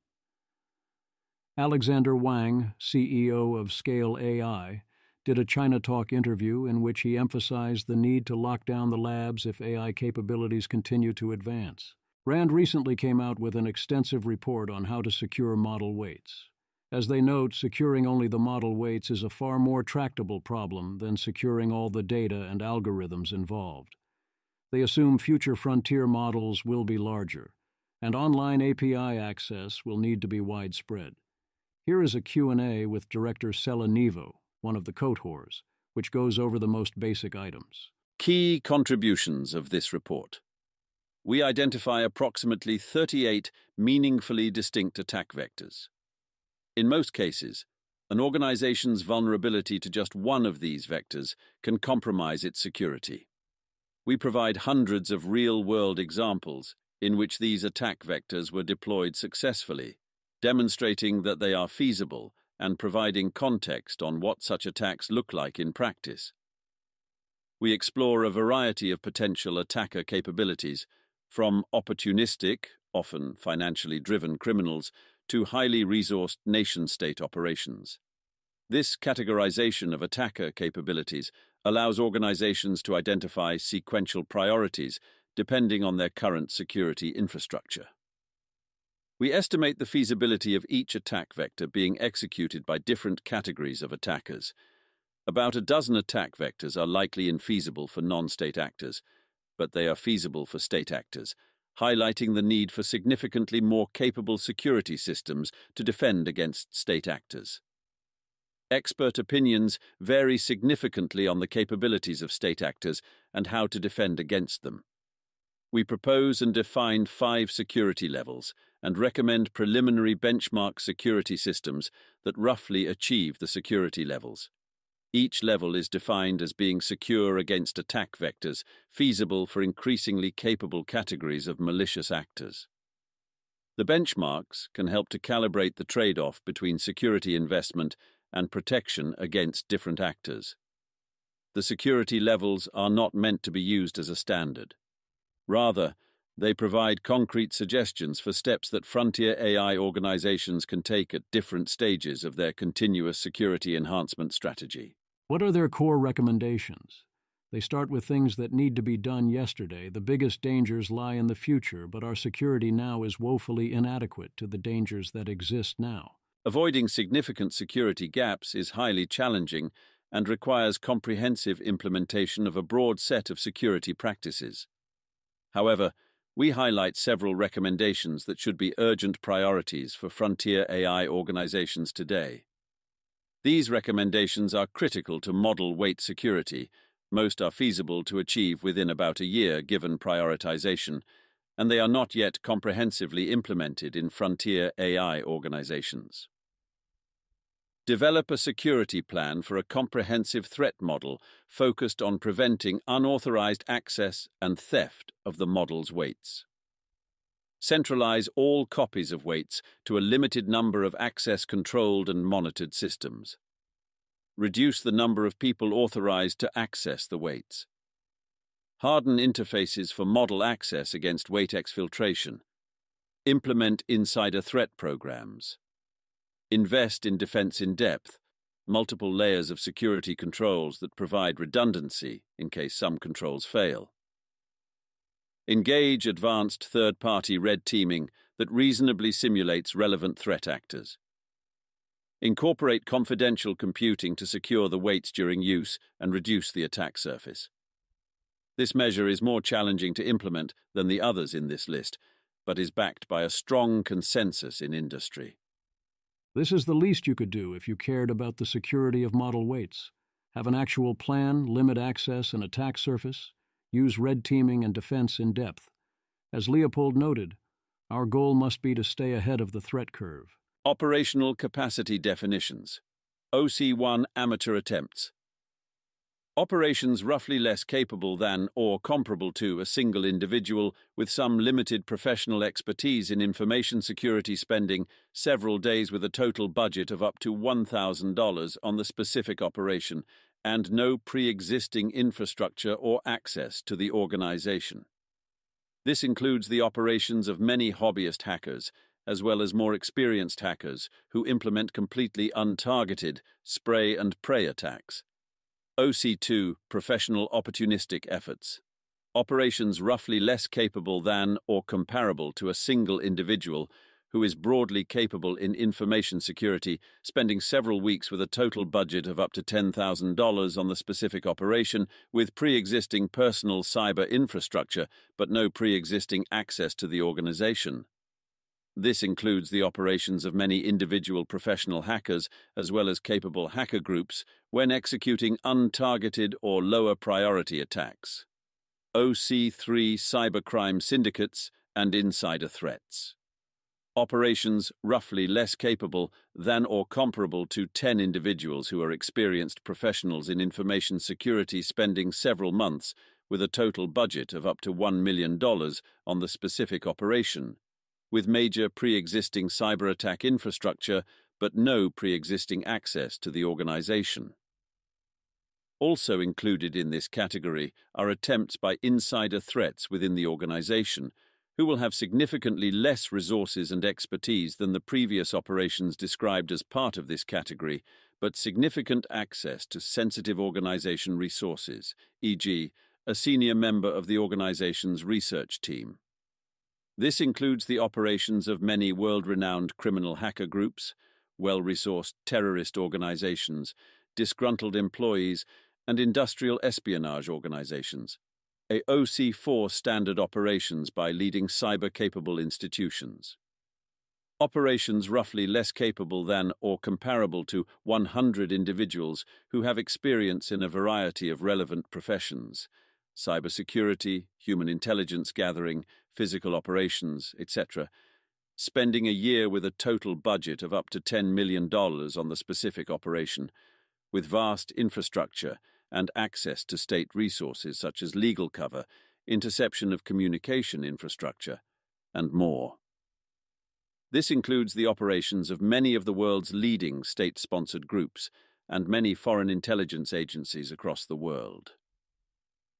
Alexandr Wang, CEO of Scale AI, did a China Talk interview in which he emphasized the need to lock down the labs if AI capabilities continue to advance. RAND recently came out with an extensive report on how to secure model weights. As they note, securing only the model weights is a far more tractable problem than securing all the data and algorithms involved. They assume future frontier models will be larger, and online API access will need to be widespread. Here is a Q&A with Director Sella one of the cohorts, which goes over the most basic items. Key contributions of this report. We identify approximately 38 meaningfully distinct attack vectors. In most cases, an organization's vulnerability to just one of these vectors can compromise its security. We provide hundreds of real-world examples in which these attack vectors were deployed successfully, demonstrating that they are feasible and providing context on what such attacks look like in practice. We explore a variety of potential attacker capabilities, from opportunistic, often financially driven criminals, to highly resourced nation-state operations. This categorization of attacker capabilities allows organizations to identify sequential priorities depending on their current security infrastructure. We estimate the feasibility of each attack vector being executed by different categories of attackers. About a dozen attack vectors are likely infeasible for non-state actors, but they are feasible for state actors, highlighting the need for significantly more capable security systems to defend against state actors. Expert opinions vary significantly on the capabilities of state actors and how to defend against them. We propose and define five security levels and recommend preliminary benchmark security systems that roughly achieve the security levels. Each level is defined as being secure against attack vectors, feasible for increasingly capable categories of malicious actors. The benchmarks can help to calibrate the trade-off between security investment and protection against different actors. The security levels are not meant to be used as a standard. Rather, they provide concrete suggestions for steps that frontier AI organizations can take at different stages of their continuous security enhancement strategy. What are their core recommendations? They start with things that need to be done yesterday. The biggest dangers lie in the future, but our security now is woefully inadequate to the dangers that exist now. Avoiding significant security gaps is highly challenging and requires comprehensive implementation of a broad set of security practices. However, we highlight several recommendations that should be urgent priorities for frontier AI organizations today. These recommendations are critical to model weight security. Most are feasible to achieve within about a year given prioritization, and they are not yet comprehensively implemented in frontier AI organizations. Develop a security plan for a comprehensive threat model focused on preventing unauthorized access and theft of the model's weights. Centralize all copies of weights to a limited number of access-controlled and monitored systems. Reduce the number of people authorized to access the weights. Harden interfaces for model access against weight exfiltration. Implement insider threat programs. Invest in defense in depth, multiple layers of security controls that provide redundancy in case some controls fail. Engage advanced third-party red teaming that reasonably simulates relevant threat actors. Incorporate confidential computing to secure the weights during use and reduce the attack surface. This measure is more challenging to implement than the others in this list, but is backed by a strong consensus in industry. This is the least you could do if you cared about the security of model weights. Have an actual plan, limit access and attack surface, use red teaming and defense in depth. As Leopold noted, our goal must be to stay ahead of the threat curve. Operational capacity definitions. OC1 amateur attempts. Operations roughly less capable than or comparable to a single individual with some limited professional expertise in information security spending several days with a total budget of up to $1,000 on the specific operation and no pre-existing infrastructure or access to the organization. This includes the operations of many hobbyist hackers, as well as more experienced hackers who implement completely untargeted spray and pray attacks. OC2 Professional Opportunistic Efforts. Operations roughly less capable than or comparable to a single individual who is broadly capable in information security, spending several weeks with a total budget of up to $10,000 on the specific operation, with pre existing personal cyber infrastructure but no pre existing access to the organization. This includes the operations of many individual professional hackers, as well as capable hacker groups, when executing untargeted or lower priority attacks. OC3 cybercrime syndicates and insider threats. Operations roughly less capable than or comparable to 10 individuals who are experienced professionals in information security spending several months with a total budget of up to $1 million on the specific operation, with major pre existing cyber attack infrastructure but no pre existing access to the organization. Also included in this category are attempts by insider threats within the organization, who will have significantly less resources and expertise than the previous operations described as part of this category, but significant access to sensitive organization resources, e.g., a senior member of the organization's research team. This includes the operations of many world renowned criminal hacker groups, well resourced terrorist organizations, disgruntled employees, and industrial espionage organizations. A OC4 standard operations by leading cyber capable institutions. Operations roughly less capable than or comparable to 100 individuals who have experience in a variety of relevant professions cybersecurity, human intelligence gathering, physical operations, etc., spending a year with a total budget of up to $10 million on the specific operation, with vast infrastructure and access to state resources such as legal cover, interception of communication infrastructure, and more. This includes the operations of many of the world's leading state sponsored groups and many foreign intelligence agencies across the world.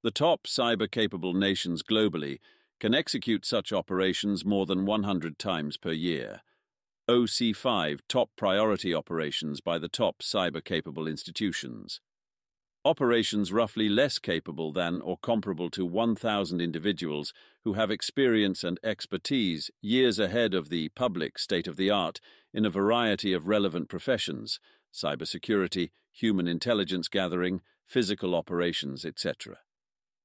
The top cyber capable nations globally can execute such operations more than 100 times per year. OC5 top priority operations by the top cyber capable institutions. Operations roughly less capable than or comparable to 1,000 individuals who have experience and expertise years ahead of the public state of the art in a variety of relevant professions cybersecurity, human intelligence gathering, physical operations, etc.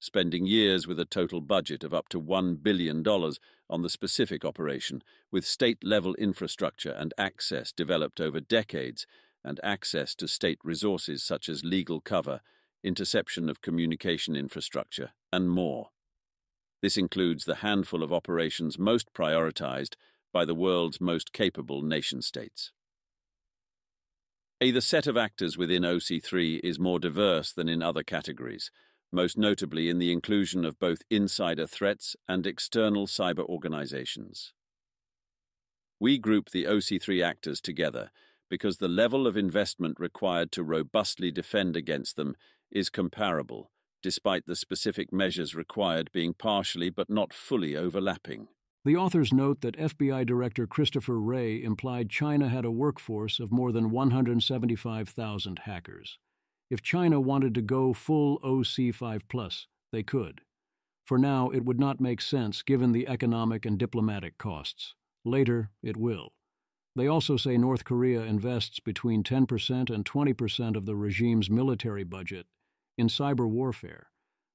Spending years with a total budget of up to $1 billion on the specific operation, with state level infrastructure and access developed over decades and access to state resources such as legal cover, interception of communication infrastructure, and more. This includes the handful of operations most prioritized by the world's most capable nation states. A, the set of actors within OC3 is more diverse than in other categories, most notably in the inclusion of both insider threats and external cyber organizations. We group the OC3 actors together because the level of investment required to robustly defend against them is comparable, despite the specific measures required being partially but not fully overlapping. The authors note that FBI Director Christopher Wray implied China had a workforce of more than 175,000 hackers. If China wanted to go full OC5, they could. For now, it would not make sense given the economic and diplomatic costs. Later, it will. They also say North Korea invests between 10% and 20% of the regime's military budget in cyber warfare,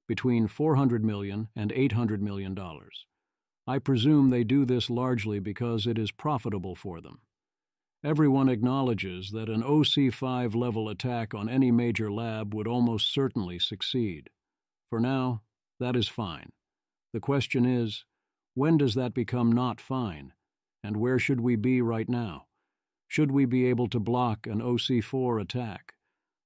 between $400 million and $800 million. I presume they do this largely because it is profitable for them. Everyone acknowledges that an OC5 level attack on any major lab would almost certainly succeed. For now, that is fine. The question is, when does that become not fine? And where should we be right now? Should we be able to block an OC4 attack?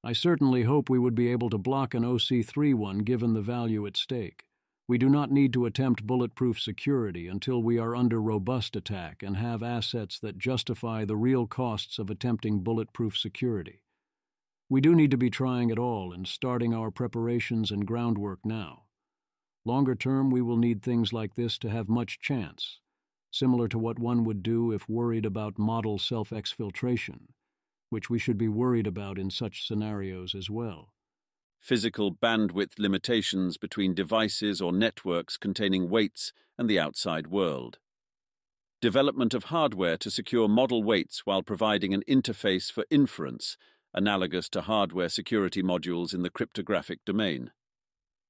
I certainly hope we would be able to block an OC3 one given the value at stake. We do not need to attempt bulletproof security until we are under robust attack and have assets that justify the real costs of attempting bulletproof security. We do need to be trying it all and starting our preparations and groundwork now. Longer term, we will need things like this to have much chance, similar to what one would do if worried about model self exfiltration, which we should be worried about in such scenarios as well. Physical bandwidth limitations between devices or networks containing weights and the outside world. Development of hardware to secure model weights while providing an interface for inference, analogous to hardware security modules in the cryptographic domain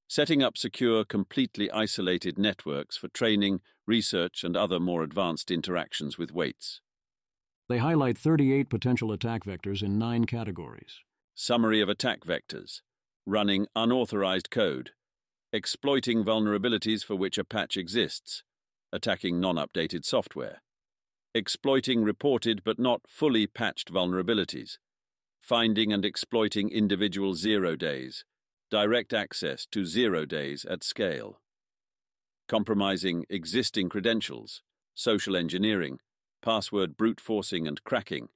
setting up secure, completely isolated networks for training, research, and other more advanced interactions with weights. They highlight 38 potential attack vectors in nine categories. Summary of attack vectors. Running unauthorized code, exploiting vulnerabilities for which a patch exists, attacking non updated software, exploiting reported but not fully patched vulnerabilities, finding and exploiting individual zero days, direct access to zero days at scale. Compromising existing credentials, social engineering, password brute forcing and cracking,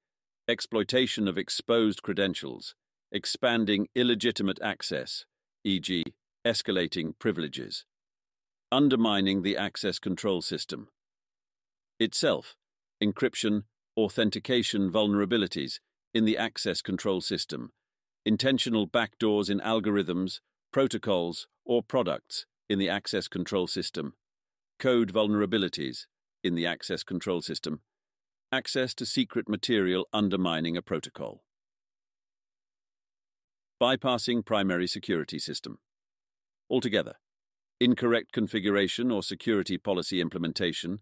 exploitation of exposed credentials, expanding illegitimate access, e.g., escalating privileges, undermining the access control system. Itself, encryption, authentication vulnerabilities in the access control system, intentional backdoors in algorithms, protocols, or products in the access control system, code vulnerabilities in the access control system, access to secret material undermining a protocol. Bypassing primary security system. Altogether, incorrect configuration or security policy implementation,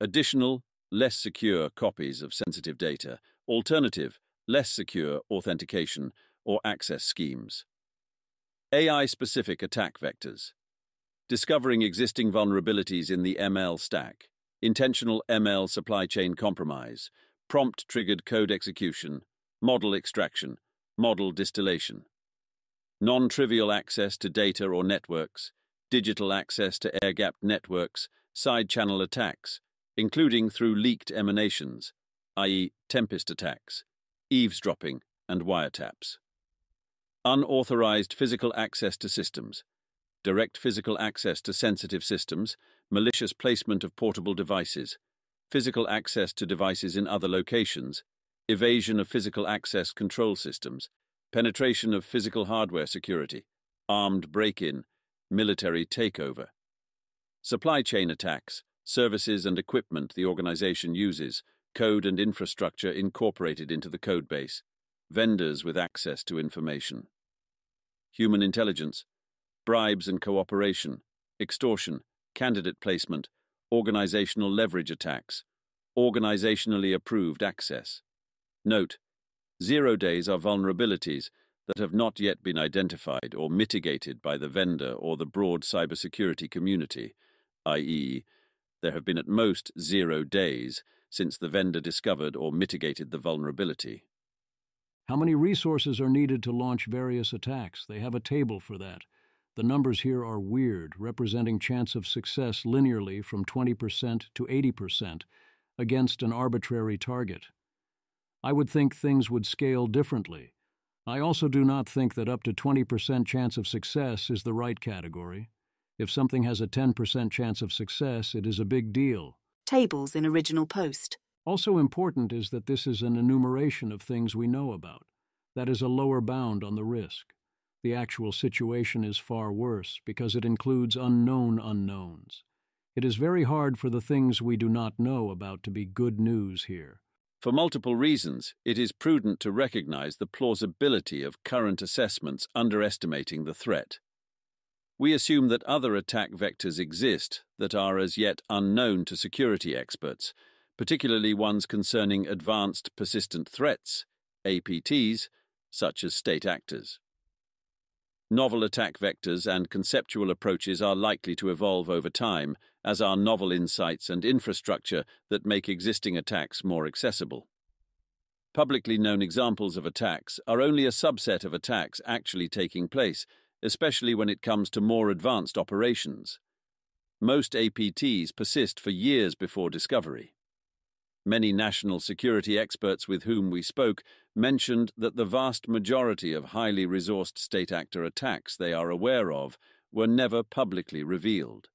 additional, less secure copies of sensitive data, alternative, less secure authentication or access schemes. AI-specific attack vectors. Discovering existing vulnerabilities in the ML stack, intentional ML supply chain compromise, prompt-triggered code execution, model extraction, model distillation. Non-trivial access to data or networks, digital access to air-gapped networks, side-channel attacks, including through leaked emanations, i.e. tempest attacks, eavesdropping, and wiretaps. Unauthorized physical access to systems, direct physical access to sensitive systems, malicious placement of portable devices, physical access to devices in other locations, evasion of physical access control systems, penetration of physical hardware security, armed break-in, military takeover. Supply chain attacks, services and equipment the organization uses, code and infrastructure incorporated into the codebase, vendors with access to information. Human intelligence, bribes and cooperation, extortion, candidate placement, organizational leverage attacks, organizationally approved access. Note, zero days are vulnerabilities that have not yet been identified or mitigated by the vendor or the broad cybersecurity community, i.e., there have been at most zero days since the vendor discovered or mitigated the vulnerability. How many resources are needed to launch various attacks? They have a table for that. The numbers here are weird, representing chance of success linearly from 20% to 80% against an arbitrary target. I would think things would scale differently. I also do not think that up to 20% chance of success is the right category. If something has a 10% chance of success, it is a big deal. Tables in original post. Also important is that this is an enumeration of things we know about. That is a lower bound on the risk. The actual situation is far worse because it includes unknown unknowns. It is very hard for the things we do not know about to be good news here. For multiple reasons, it is prudent to recognize the plausibility of current assessments underestimating the threat. We assume that other attack vectors exist that are as yet unknown to security experts, particularly ones concerning advanced persistent threats, APTs, such as state actors. Novel attack vectors and conceptual approaches are likely to evolve over time, as are novel insights and infrastructure that make existing attacks more accessible. Publicly known examples of attacks are only a subset of attacks actually taking place, especially when it comes to more advanced operations. Most APTs persist for years before discovery. Many national security experts with whom we spoke mentioned that the vast majority of highly resourced state actor attacks they are aware of were never publicly revealed.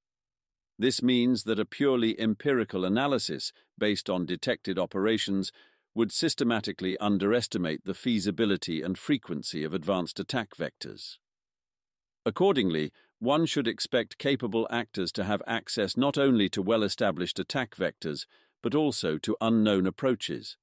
This means that a purely empirical analysis based on detected operations would systematically underestimate the feasibility and frequency of advanced attack vectors. Accordingly, one should expect capable actors to have access not only to well-established attack vectors, but also to unknown approaches.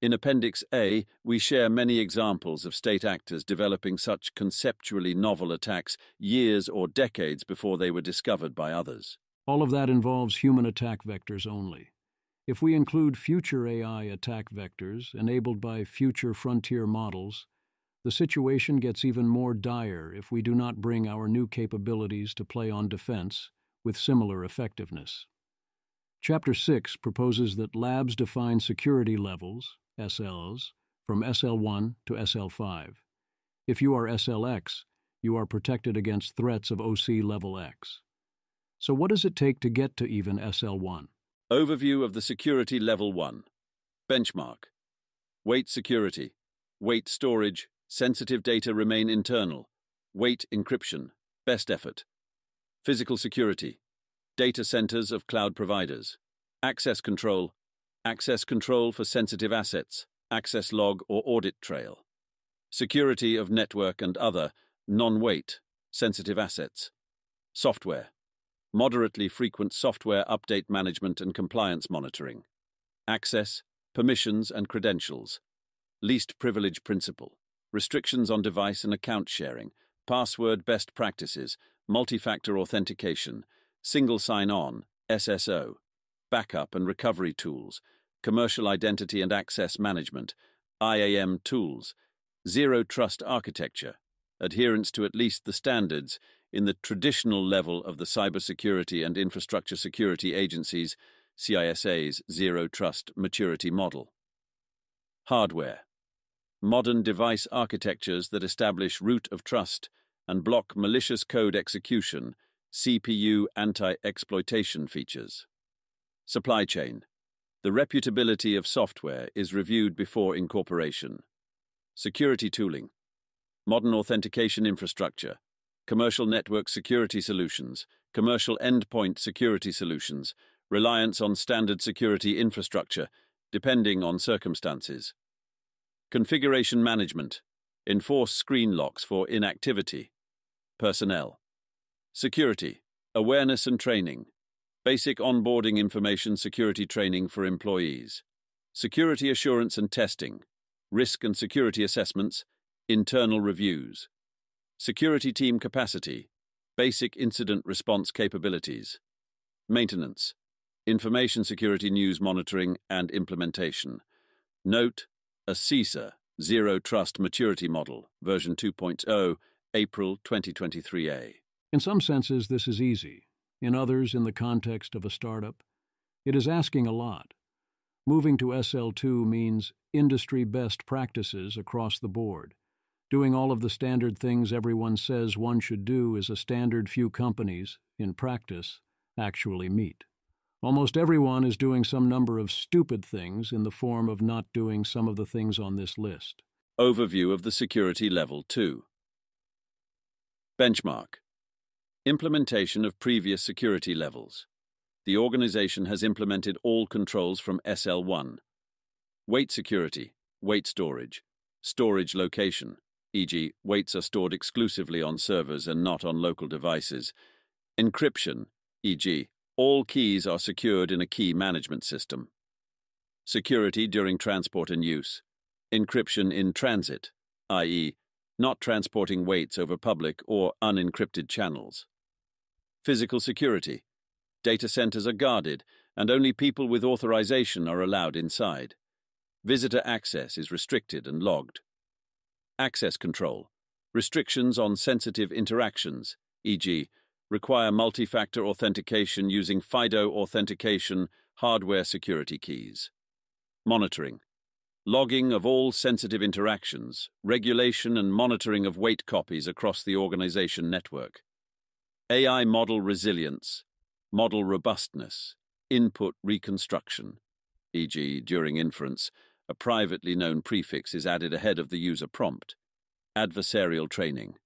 In Appendix A, we share many examples of state actors developing such conceptually novel attacks years or decades before they were discovered by others. All of that involves human attack vectors only. If we include future AI attack vectors enabled by future frontier models, the situation gets even more dire if we do not bring our new capabilities to play on defense with similar effectiveness. Chapter 6 proposes that labs define security levels, SLs, from SL1 to SL5. If you are SLX, you are protected against threats of OC level X. So, what does it take to get to even SL1? Overview of the Security Level 1 Benchmark Weight security, weight storage, sensitive data remain internal, weight encryption, best effort. Physical security, data centers of cloud providers, access control, access control for sensitive assets, access log or audit trail. Security of network and other non-weight sensitive assets. Software, moderately frequent software update management and compliance monitoring. Access, permissions and credentials. Least privilege principle. Restrictions on device and account sharing. Password best practices. Multi-factor authentication. Single sign-on, SSO. Backup and recovery tools. Commercial identity and access management. IAM tools. Zero trust architecture. Adherence to at least the standards in the traditional level of the Cybersecurity and Infrastructure Security Agency's CISA's Zero Trust Maturity Model. Hardware. Modern device architectures that establish root of trust and block malicious code execution, CPU anti-exploitation features. Supply chain. The reputability of software is reviewed before incorporation. Security tooling. Modern authentication infrastructure, commercial network security solutions, commercial endpoint security solutions, reliance on standard security infrastructure, depending on circumstances. Configuration management, enforce screen locks for inactivity. Personnel. Security, awareness and training, basic onboarding information security training for employees. Security assurance and testing, risk and security assessments, internal reviews. Security team capacity, basic incident response capabilities, maintenance, information security news monitoring and implementation. Note, a CISA, Zero Trust Maturity Model, version 2.0, April 2023A. In some senses, this is easy. In others, in the context of a startup, it is asking a lot. Moving to SL2 means industry best practices across the board. Doing all of the standard things everyone says one should do is a standard few companies, in practice, actually meet. Almost everyone is doing some number of stupid things in the form of not doing some of the things on this list. Overview of the Security Level 2 Benchmark Implementation of previous security levels. The organization has implemented all controls from SL1. Weight security, weight storage, storage location, e.g., weights are stored exclusively on servers and not on local devices. Encryption, e.g., all keys are secured in a key management system. Security during transport and use. Encryption in transit, i.e., not transporting weights over public or unencrypted channels. Physical security. Data centers are guarded, and only people with authorization are allowed inside. Visitor access is restricted and logged. Access control. Restrictions on sensitive interactions, e.g., require multi-factor authentication using FIDO authentication hardware security keys. Monitoring. Logging of all sensitive interactions, regulation and monitoring of weight copies across the organization network. AI model resilience, model robustness, input reconstruction, e.g., during inference, a privately known prefix is added ahead of the user prompt. Adversarial training.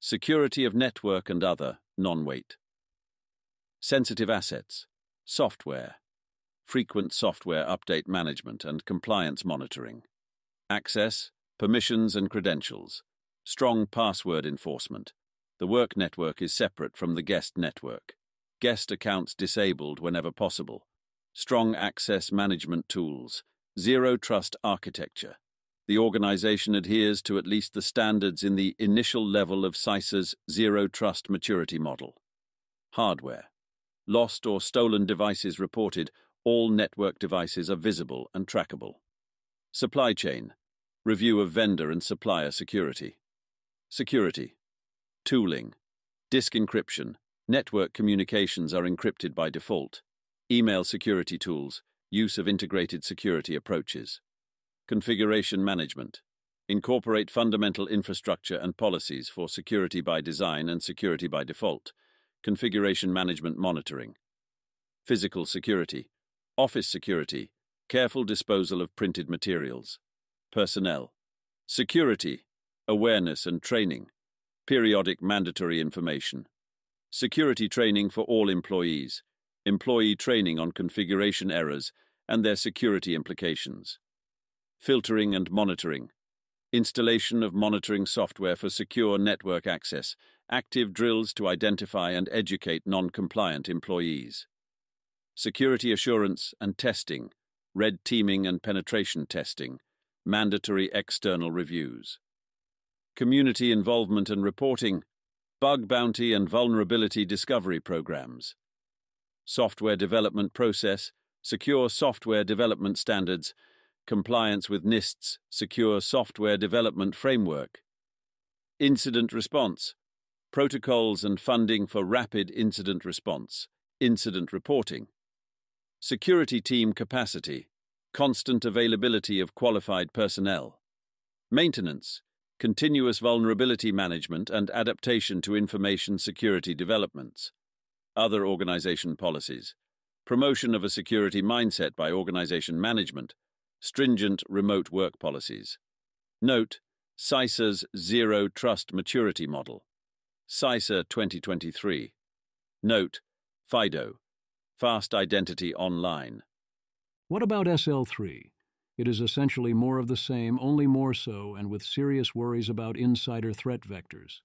Security of network and other, non-weight. Sensitive assets. Software. Frequent software update management and compliance monitoring. Access, permissions and credentials. Strong password enforcement. The work network is separate from the guest network. Guest accounts disabled whenever possible. Strong access management tools, Zero Trust Architecture. The organization adheres to at least the standards in the initial level of CISA's Zero Trust Maturity Model. Hardware. Lost or stolen devices reported, all network devices are visible and trackable. Supply chain. Review of vendor and supplier security. Security. Tooling. Disk encryption. Network communications are encrypted by default. Email security tools use of integrated security approaches. Configuration management, Incorporate fundamental infrastructure and policies for security by design and security by default. Configuration management monitoring. Physical security. Office security. Careful disposal of printed materials. Personnel. Security. Awareness and training. Periodic mandatory information. Security training for all employees. Employee training on configuration errors and their security implications. Filtering and monitoring. Installation of monitoring software for secure network access. Active drills to identify and educate non-compliant employees. Security assurance and testing. Red teaming and penetration testing. Mandatory external reviews. Community involvement and reporting. Bug bounty and vulnerability discovery programs. Software development process. Secure software development standards compliance with NIST's Secure Software Development Framework, incident response, protocols and funding for rapid incident response, incident reporting, security team capacity, constant availability of qualified personnel, maintenance, continuous vulnerability management and adaptation to information security developments, other organization policies, promotion of a security mindset by organization management, stringent remote work policies. Note, CISA's Zero Trust Maturity Model. CISA 2023. Note, FIDO, Fast Identity Online. What about SL3? It is essentially more of the same, only more so, and with serious worries about insider threat vectors.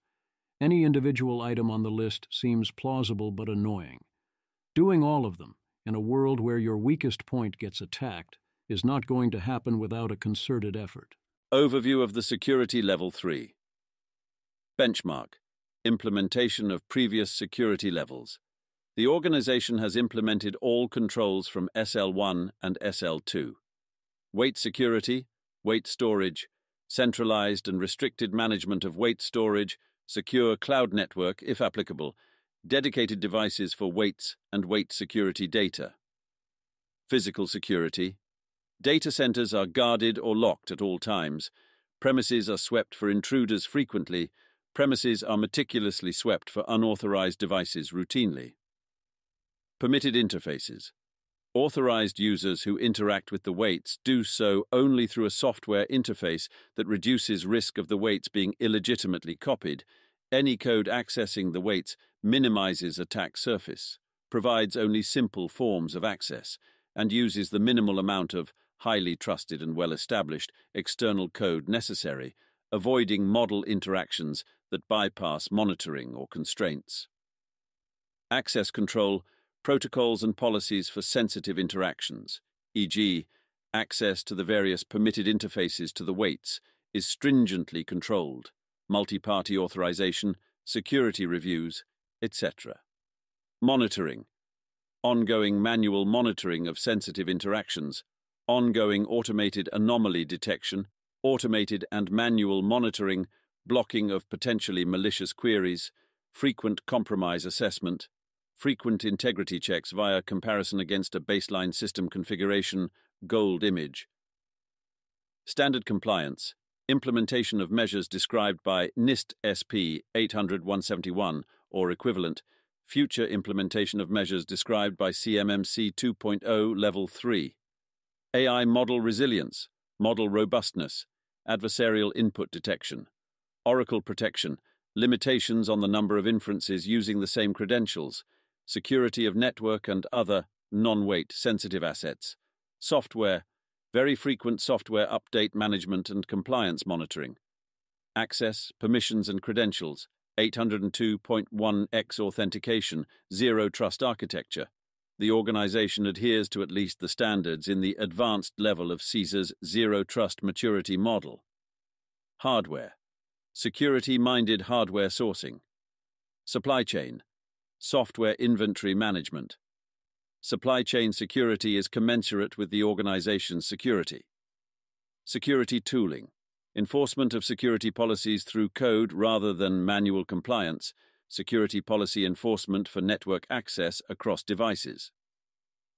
Any individual item on the list seems plausible but annoying. Doing all of them, in a world where your weakest point gets attacked, is not going to happen without a concerted effort. Overview of the Security Level 3 Benchmark Implementation of previous security levels. The organization has implemented all controls from SL1 and SL2. Weight security, weight storage, centralized and restricted management of weight storage, secure cloud network, if applicable, dedicated devices for weights and weight security data. Physical security, Data centers are guarded or locked at all times. Premises are swept for intruders frequently. Premises are meticulously swept for unauthorized devices routinely. Permitted interfaces. Authorized users who interact with the weights do so only through a software interface that reduces risk of the weights being illegitimately copied. Any code accessing the weights minimizes attack surface, provides only simple forms of access, and uses the minimal amount of highly trusted and well established external code necessary, avoiding model interactions that bypass monitoring or constraints. Access control, protocols and policies for sensitive interactions, e.g., access to the various permitted interfaces to the weights, is stringently controlled, multi party authorization, security reviews, etc. Monitoring, ongoing manual monitoring of sensitive interactions, ongoing automated anomaly detection, automated and manual monitoring, blocking of potentially malicious queries, frequent compromise assessment, frequent integrity checks via comparison against a baseline system configuration, gold image. Standard compliance, implementation of measures described by NIST SP 800-171 or equivalent, future implementation of measures described by CMMC 2.0 Level 3. AI model resilience, model robustness, adversarial input detection, oracle protection, limitations on the number of inferences using the same credentials, security of network and other non-weight sensitive assets, software, very frequent software update management and compliance monitoring, access, permissions and credentials, 802.1x authentication, zero trust architecture, the organization adheres to at least the standards in the advanced level of CISA's Zero Trust Maturity Model. Hardware Security minded hardware sourcing. Supply chain Software inventory management. Supply chain security is commensurate with the organization's security. Security tooling. Enforcement of security policies through code rather than manual compliance. Security policy enforcement for network access across devices,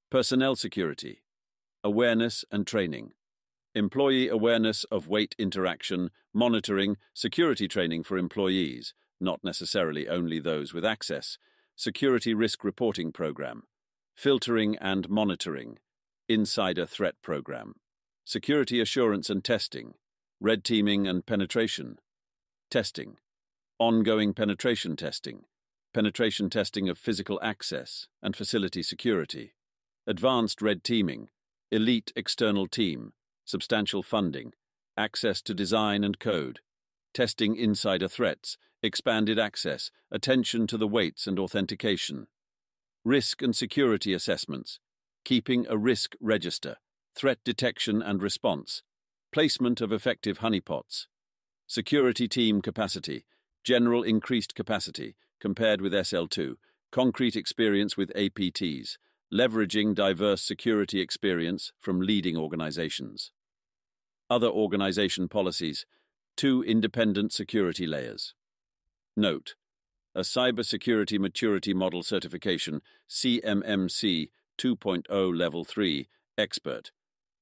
personnel security, awareness and training, employee awareness of weight interaction, monitoring, security training for employees, not necessarily only those with access, security risk reporting program, filtering and monitoring, insider threat program, security assurance and testing, red teaming and penetration, testing, ongoing penetration testing, penetration testing of physical access and facility security, advanced red teaming, elite external team, substantial funding, access to design and code, testing insider threats, expanded access, attention to the weights and authentication, risk and security assessments, keeping a risk register, threat detection and response, placement of effective honeypots, security team capacity, general increased capacity compared with SL2, concrete experience with APTs, leveraging diverse security experience from leading organizations. Other organization policies, two independent security layers. Note, a Cybersecurity Maturity Model Certification, CMMC 2.0 Level 3, Expert.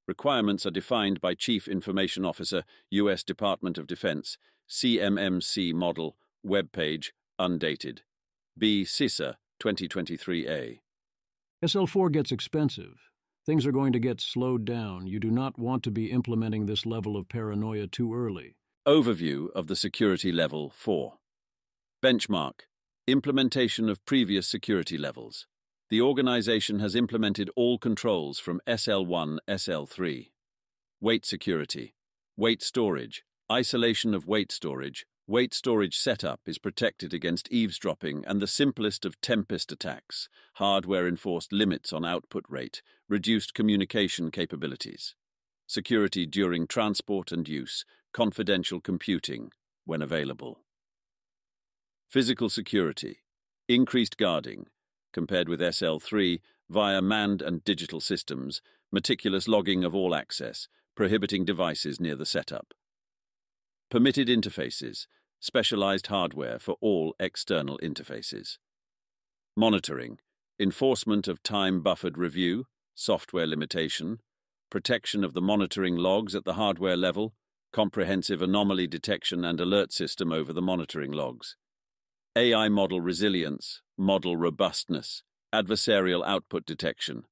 Requirements are defined by Chief Information Officer, U.S. Department of Defense, CMMC Model, webpage, undated. B. CISA, 2023A. SL4 gets expensive. Things are going to get slowed down. You do not want to be implementing this level of paranoia too early. Overview of the Security Level 4. Benchmark Implementation of previous security levels. The organization has implemented all controls from SL1 SL3. Weight security, weight storage, isolation of weight storage, weight storage setup is protected against eavesdropping and the simplest of tempest attacks, hardware enforced limits on output rate, reduced communication capabilities. Security during transport and use, confidential computing when available. Physical security, increased guarding, compared with SL3 via manned and digital systems, meticulous logging of all access, prohibiting devices near the setup. Permitted interfaces, specialized hardware for all external interfaces. Monitoring, enforcement of time-buffered review, software limitation, protection of the monitoring logs at the hardware level, comprehensive anomaly detection and alert system over the monitoring logs. AI model resilience, model robustness, adversarial output detection,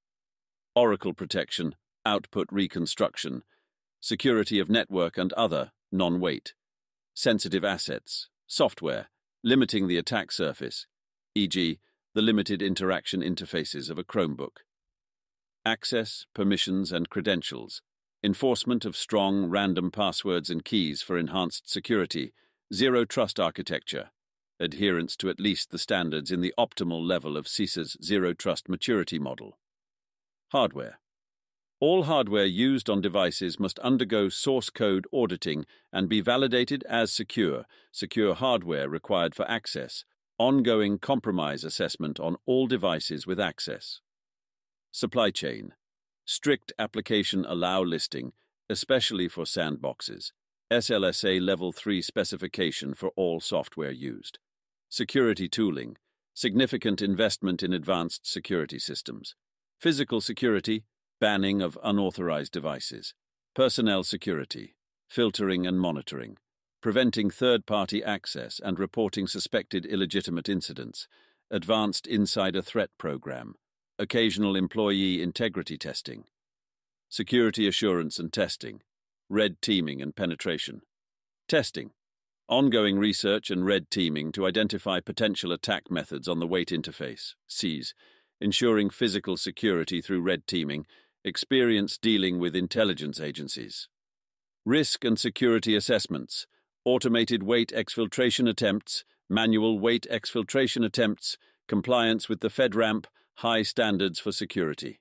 oracle protection, output reconstruction, security of network and other non-weight, sensitive assets, software, limiting the attack surface, e.g., the limited interaction interfaces of a Chromebook. Access, permissions, and credentials, enforcement of strong random passwords and keys for enhanced security, zero trust architecture, adherence to at least the standards in the optimal level of CISA's Zero Trust Maturity Model. Hardware. All hardware used on devices must undergo source code auditing and be validated as secure, secure hardware required for access, ongoing compromise assessment on all devices with access. Supply chain. Strict application allow listing, especially for sandboxes. SLSA Level 3 specification for all software used security tooling, significant investment in advanced security systems, physical security, banning of unauthorized devices, personnel security, filtering and monitoring, preventing third-party access and reporting suspected illegitimate incidents, advanced insider threat program, occasional employee integrity testing, security assurance and testing, red teaming and penetration, testing, Ongoing research and red teaming to identify potential attack methods on the weight interface, SEAS, ensuring physical security through red teaming, experience dealing with intelligence agencies. Risk and security assessments, automated weight exfiltration attempts, manual weight exfiltration attempts, compliance with the FedRAMP, high standards for security.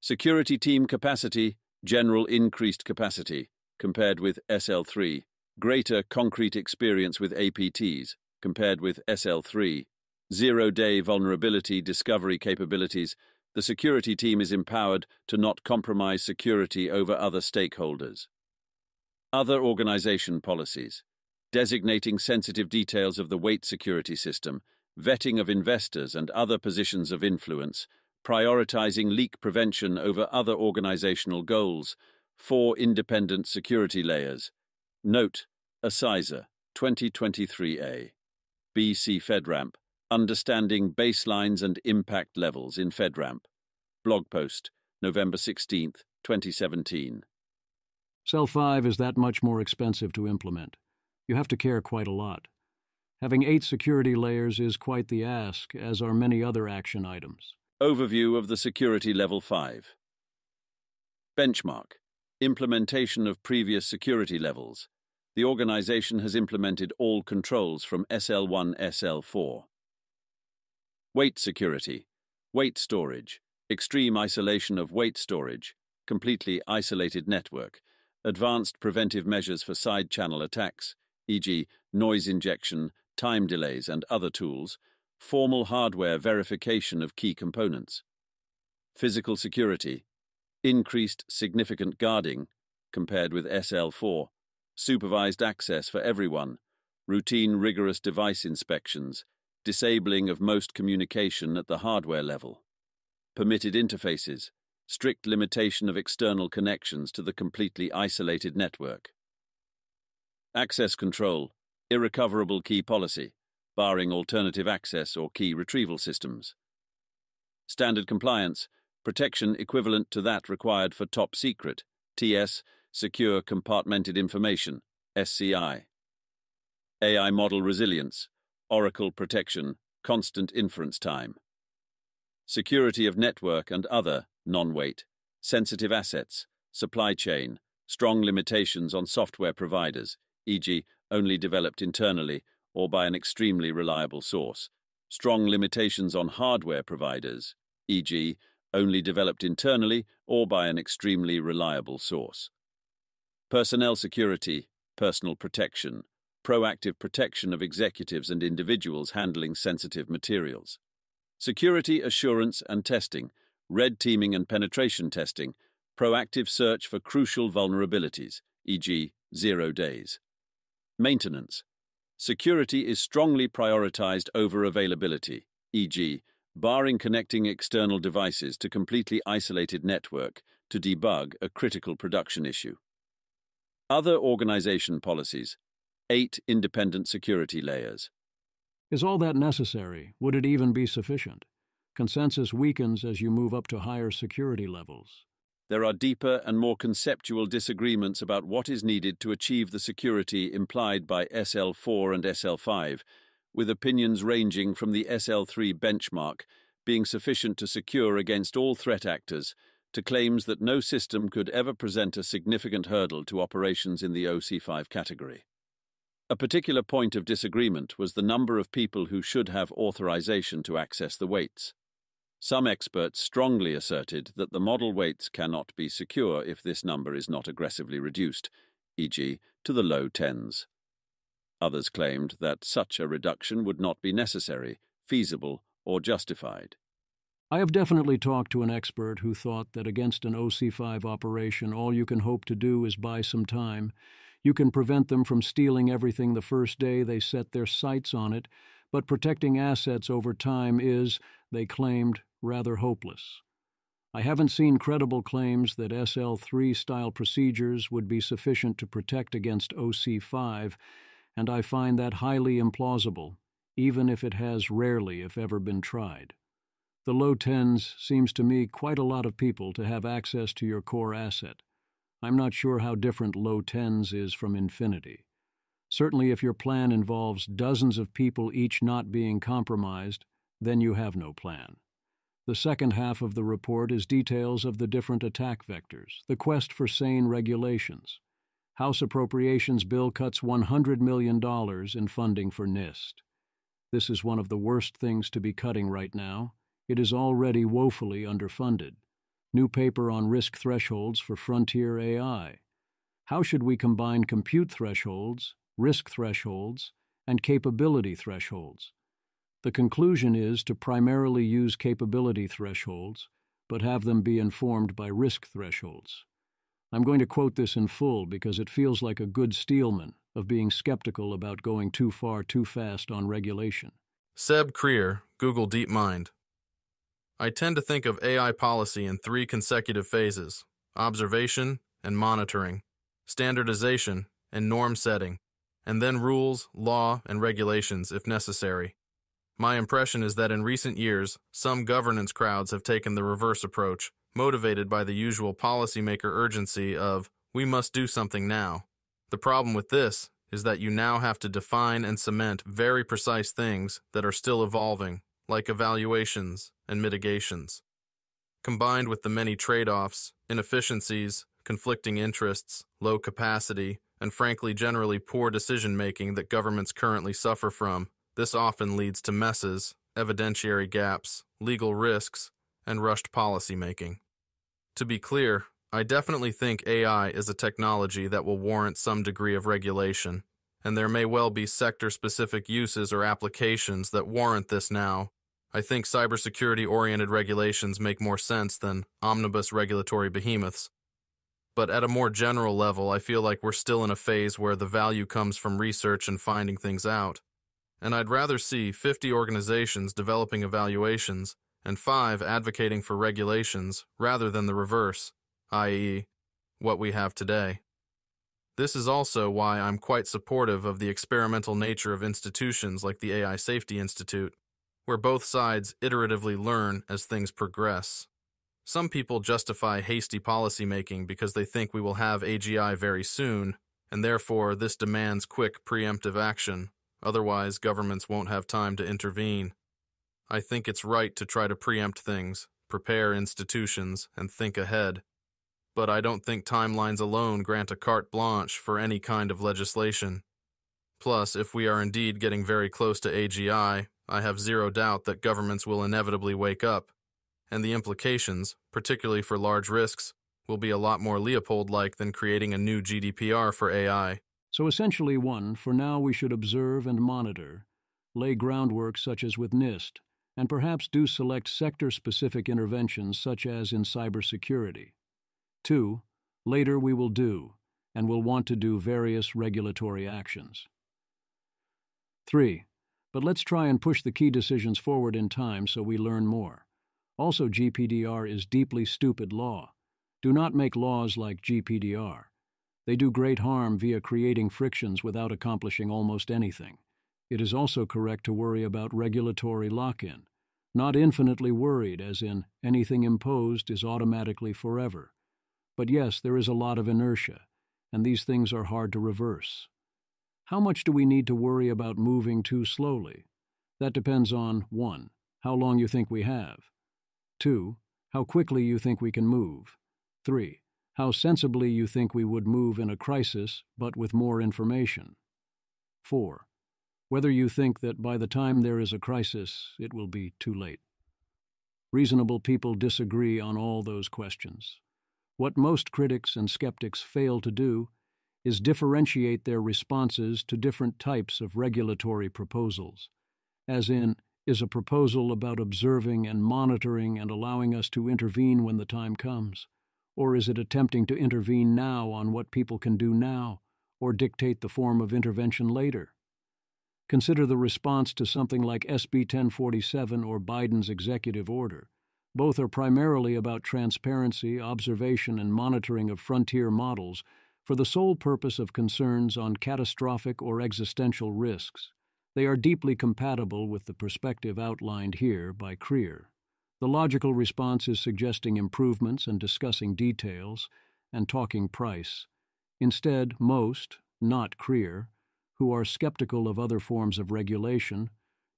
Security team capacity, general increased capacity, compared with SL3, greater concrete experience with APTs compared with SL3, zero day vulnerability discovery capabilities, the security team is empowered to not compromise security over other stakeholders. Other organization policies, designating sensitive details of the weight security system, vetting of investors and other positions of influence, prioritizing leak prevention over other organizational goals, four independent security layers. Note, ACISA, 2023A. BC FedRAMP, Understanding Baselines and Impact Levels in FedRAMP. Blog post, November 16th, 2017. SL5 is that much more expensive to implement. You have to care quite a lot. Having eight security layers is quite the ask, as are many other action items. Overview of the Security Level 5 Benchmark Implementation of previous security levels. The organization has implemented all controls from SL1 SL4. Weight security, weight storage, extreme isolation of weight storage, completely isolated network, advanced preventive measures for side channel attacks, e.g., noise injection, time delays, and other tools, formal hardware verification of key components. Physical security, increased significant guarding compared with SL4, supervised access for everyone, routine rigorous device inspections, disabling of most communication at the hardware level, permitted interfaces, strict limitation of external connections to the completely isolated network. Access control, irrecoverable key policy, barring alternative access or key retrieval systems. Standard compliance, protection equivalent to that required for top secret, TS, secure compartmented information, SCI. AI model resilience, Oracle protection, constant inference time. Security of network and other, non-weight, sensitive assets, supply chain, strong limitations on software providers, e.g., only developed internally or by an extremely reliable source, strong limitations on hardware providers, e.g., only developed internally or by an extremely reliable source. Personnel security, personal protection, proactive protection of executives and individuals handling sensitive materials. Security assurance and testing, red teaming and penetration testing, proactive search for crucial vulnerabilities, e.g., zero days. Maintenance. Security is strongly prioritized over availability, e.g., barring connecting external devices to completely isolated network to debug a critical production issue. Other organization policies. Eight independent security layers. Is all that necessary? Would it even be sufficient? Consensus weakens as you move up to higher security levels. There are deeper and more conceptual disagreements about what is needed to achieve the security implied by SL4 and SL5, with opinions ranging from the SL3 benchmark being sufficient to secure against all threat actors to claims that no system could ever present a significant hurdle to operations in the OC5 category. A particular point of disagreement was the number of people who should have authorization to access the weights. Some experts strongly asserted that the model weights cannot be secure if this number is not aggressively reduced, e.g., to the low tens. Others claimed that such a reduction would not be necessary, feasible, or justified. I have definitely talked to an expert who thought that against an OC5 operation, all you can hope to do is buy some time. You can prevent them from stealing everything the first day they set their sights on it, but protecting assets over time is, they claimed, rather hopeless. I haven't seen credible claims that SL3 style procedures would be sufficient to protect against OC5, and I find that highly implausible, even if it has rarely, if ever, been tried. The low tens seems to me quite a lot of people to have access to your core asset. I'm not sure how different low tens is from infinity. Certainly, if your plan involves dozens of people each not being compromised, then you have no plan. The second half of the report is details of the different attack vectors, the quest for sane regulations. House Appropriations Bill cuts $100 million in funding for NIST. This is one of the worst things to be cutting right now. It is already woefully underfunded. New paper on risk thresholds for frontier AI. How should we combine compute thresholds, risk thresholds, and capability thresholds? The conclusion is to primarily use capability thresholds, but have them be informed by risk thresholds. I'm going to quote this in full because it feels like a good Steelman of being skeptical about going too far too fast on regulation. Seb Krier, Google DeepMind. I tend to think of AI policy in three consecutive phases observation, and monitoring, standardization and norm setting, and then rules, law, and regulations if necessary. My impression is that in recent years, some governance crowds have taken the reverse approach, motivated by the usual policymaker urgency of, we must do something now. The problem with this is that you now have to define and cement very precise things that are still evolving, like evaluations and mitigations. Combined with the many trade offs, inefficiencies, conflicting interests, low capacity, and frankly generally poor decision making that governments currently suffer from, this often leads to messes, evidentiary gaps, legal risks, and rushed policy making. To be clear, I definitely think AI is a technology that will warrant some degree of regulation, and there may well be sector specific uses or applications that warrant this now. I think cybersecurity oriented regulations make more sense than omnibus regulatory behemoths. But at a more general level, I feel like we're still in a phase where the value comes from research and finding things out. And I'd rather see 50 organizations developing evaluations and five advocating for regulations rather than the reverse i.e., what we have today. This is also why I'm quite supportive of the experimental nature of institutions like the AI Safety Institute, where both sides iteratively learn as things progress. Some people justify hasty policymaking because they think we will have AGI very soon, and therefore this demands quick preemptive action, otherwise, governments won't have time to intervene. I think it's right to try to preempt things, prepare institutions, and think ahead but I don't think timelines alone grant a carte blanche for any kind of legislation. Plus, if we are indeed getting very close to AGI, I have zero doubt that governments will inevitably wake up, and the implications, particularly for large risks, will be a lot more Leopold like than creating a new GDPR for AI. So essentially, one, for now we should observe and monitor, lay groundwork such as with NIST, and perhaps do select sector specific interventions such as in cybersecurity. Two, later we will do, and will want to do various regulatory actions. Three, but let's try and push the key decisions forward in time so we learn more. Also, GPDR is deeply stupid law. Do not make laws like GPDR. They do great harm via creating frictions without accomplishing almost anything. It is also correct to worry about regulatory lock in, not infinitely worried, as in anything imposed is automatically forever. But yes, there is a lot of inertia, and these things are hard to reverse. How much do we need to worry about moving too slowly? That depends on 1. How long you think we have. 2. How quickly you think we can move. 3. How sensibly you think we would move in a crisis, but with more information. 4. Whether you think that by the time there is a crisis, it will be too late. Reasonable people disagree on all those questions. What most critics and skeptics fail to do is differentiate their responses to different types of regulatory proposals, as in, is a proposal about observing and monitoring and allowing us to intervene when the time comes? Or is it attempting to intervene now on what people can do now, or dictate the form of intervention later? Consider the response to something like SB 1047 or Biden's executive order. Both are primarily about transparency, observation, and monitoring of frontier models for the sole purpose of concerns on catastrophic or existential risks. They are deeply compatible with the perspective outlined here by Krier. The logical response is suggesting improvements and discussing details and talking price. Instead, most, not Krier, who are skeptical of other forms of regulation,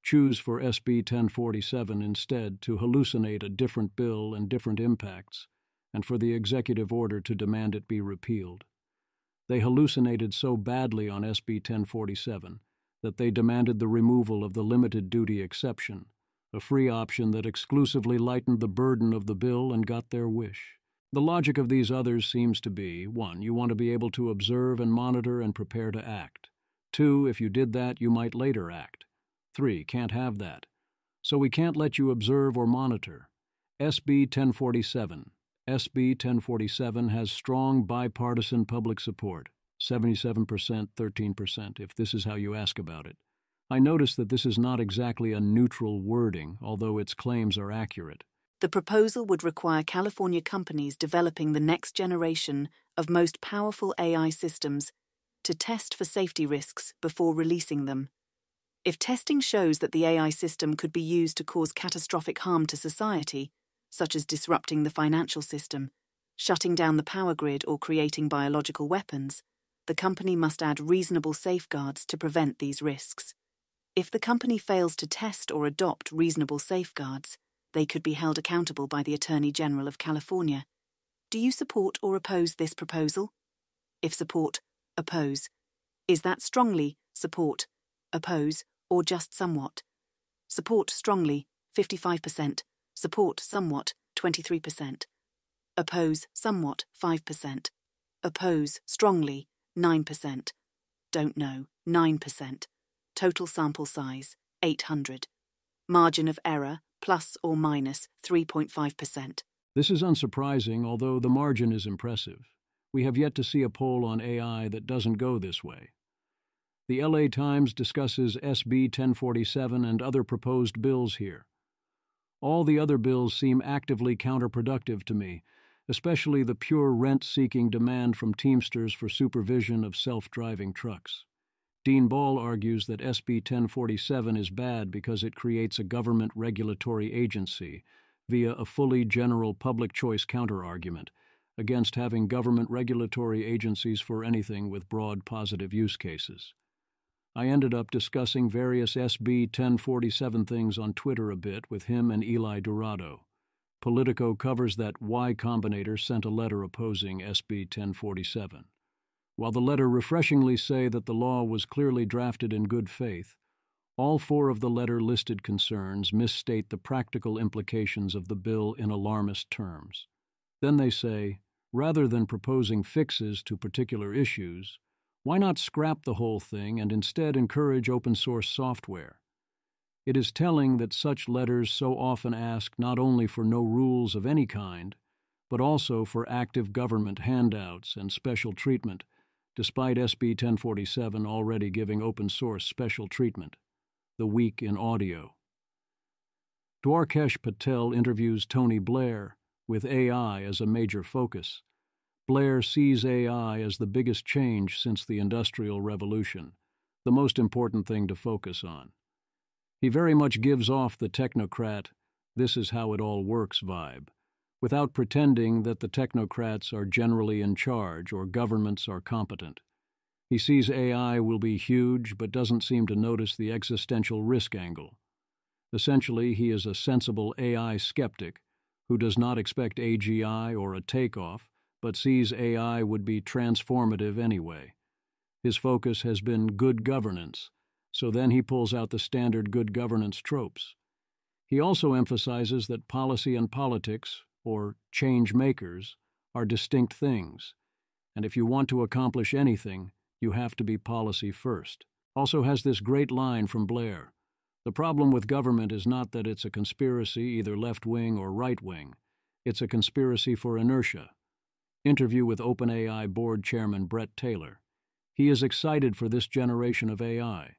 choose for SB 1047 instead to hallucinate a different bill and different impacts, and for the executive order to demand it be repealed. They hallucinated so badly on SB 1047 that they demanded the removal of the limited duty exception, a free option that exclusively lightened the burden of the bill and got their wish. The logic of these others seems to be 1. You want to be able to observe and monitor and prepare to act. 2. If you did that, you might later act. 3. Can't have that. So we can't let you observe or monitor. SB 1047. SB 1047 has strong bipartisan public support 77%, 13%, if this is how you ask about it. I notice that this is not exactly a neutral wording, although its claims are accurate. The proposal would require California companies developing the next generation of most powerful AI systems to test for safety risks before releasing them. If testing shows that the AI system could be used to cause catastrophic harm to society, such as disrupting the financial system, shutting down the power grid, or creating biological weapons, the company must add reasonable safeguards to prevent these risks. If the company fails to test or adopt reasonable safeguards, they could be held accountable by the Attorney General of California. Do you support or oppose this proposal? If support, oppose. Is that strongly, support, oppose, or just somewhat? Support strongly, 55%. Support somewhat, 23%. Oppose somewhat, 5%. Oppose strongly, 9%. Don't know, 9%. Total sample size, 800. Margin of error, plus or minus 3.5%. This is unsurprising, although the margin is impressive. We have yet to see a poll on AI that doesn't go this way. The LA Times discusses SB 1047 and other proposed bills here. All the other bills seem actively counterproductive to me, especially the pure rent seeking demand from Teamsters for supervision of self driving trucks. Dean Ball argues that SB 1047 is bad because it creates a government regulatory agency via a fully general public choice counterargument against having government regulatory agencies for anything with broad positive use cases. I ended up discussing various SB 1047 things on Twitter a bit with him and Eli Dourado. Politico covers that Y Combinator sent a letter opposing SB 1047. While the letter refreshingly say that the law was clearly drafted in good faith, all four of the letter listed concerns misstate the practical implications of the bill in alarmist terms. Then they say, rather than proposing fixes to particular issues, why not scrap the whole thing and instead encourage open source software? It is telling that such letters so often ask not only for no rules of any kind, but also for active government handouts and special treatment despite SB 1047 already giving open source special treatment, the Week in audio. Dwarkesh Patel interviews Tony Blair with AI as a major focus. Blair sees AI as the biggest change since the Industrial Revolution, the most important thing to focus on. He very much gives off the technocrat, this is how it all works vibe without pretending that the technocrats are generally in charge or governments are competent. He sees AI will be huge but doesn't seem to notice the existential risk angle. Essentially, he is a sensible AI skeptic who does not expect AGI or a takeoff, but sees AI would be transformative anyway. His focus has been good governance, so then he pulls out the standard good governance tropes. He also emphasizes that policy and politics or change makers, are distinct things, and if you want to accomplish anything, you have to be policy first. Also has this great line from Blair The problem with government is not that it's a conspiracy, either left wing or right wing, it's a conspiracy for inertia. Interview with OpenAI board chairman Bret Taylor. He is excited for this generation of AI.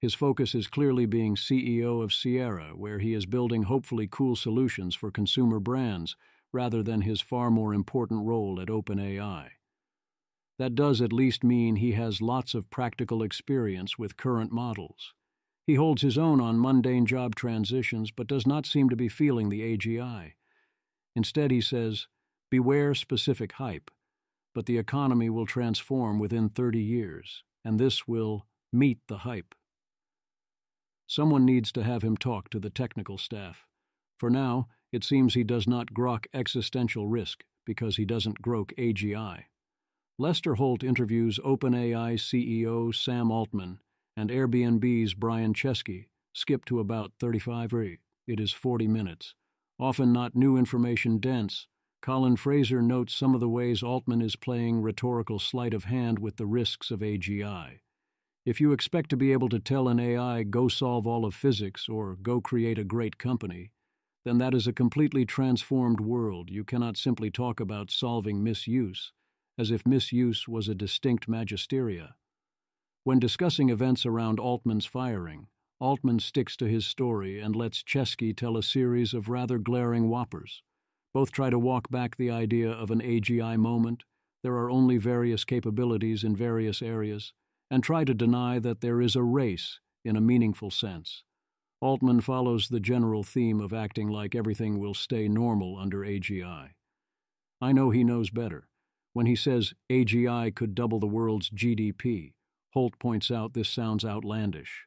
His focus is clearly being CEO of Sierra, where he is building hopefully cool solutions for consumer brands rather than his far more important role at OpenAI. That does at least mean he has lots of practical experience with current models. He holds his own on mundane job transitions but does not seem to be feeling the AGI. Instead, he says, Beware specific hype, but the economy will transform within 30 years, and this will meet the hype. Someone needs to have him talk to the technical staff. For now, it seems he does not grok existential risk because he doesn't grok AGI. Lester Holt interviews OpenAI CEO Sam Altman and Airbnb's Brian Chesky. Skip to about 35 re. It is 40 minutes. Often not new information dense. Colin Fraser notes some of the ways Altman is playing rhetorical sleight of hand with the risks of AGI. If you expect to be able to tell an AI, go solve all of physics or go create a great company, then that is a completely transformed world. You cannot simply talk about solving misuse, as if misuse was a distinct magisteria. When discussing events around Altman's firing, Altman sticks to his story and lets Chesky tell a series of rather glaring whoppers. Both try to walk back the idea of an AGI moment, there are only various capabilities in various areas, and try to deny that there is a race in a meaningful sense. Altman follows the general theme of acting like everything will stay normal under AGI. I know he knows better. When he says AGI could double the world's GDP, Holt points out this sounds outlandish.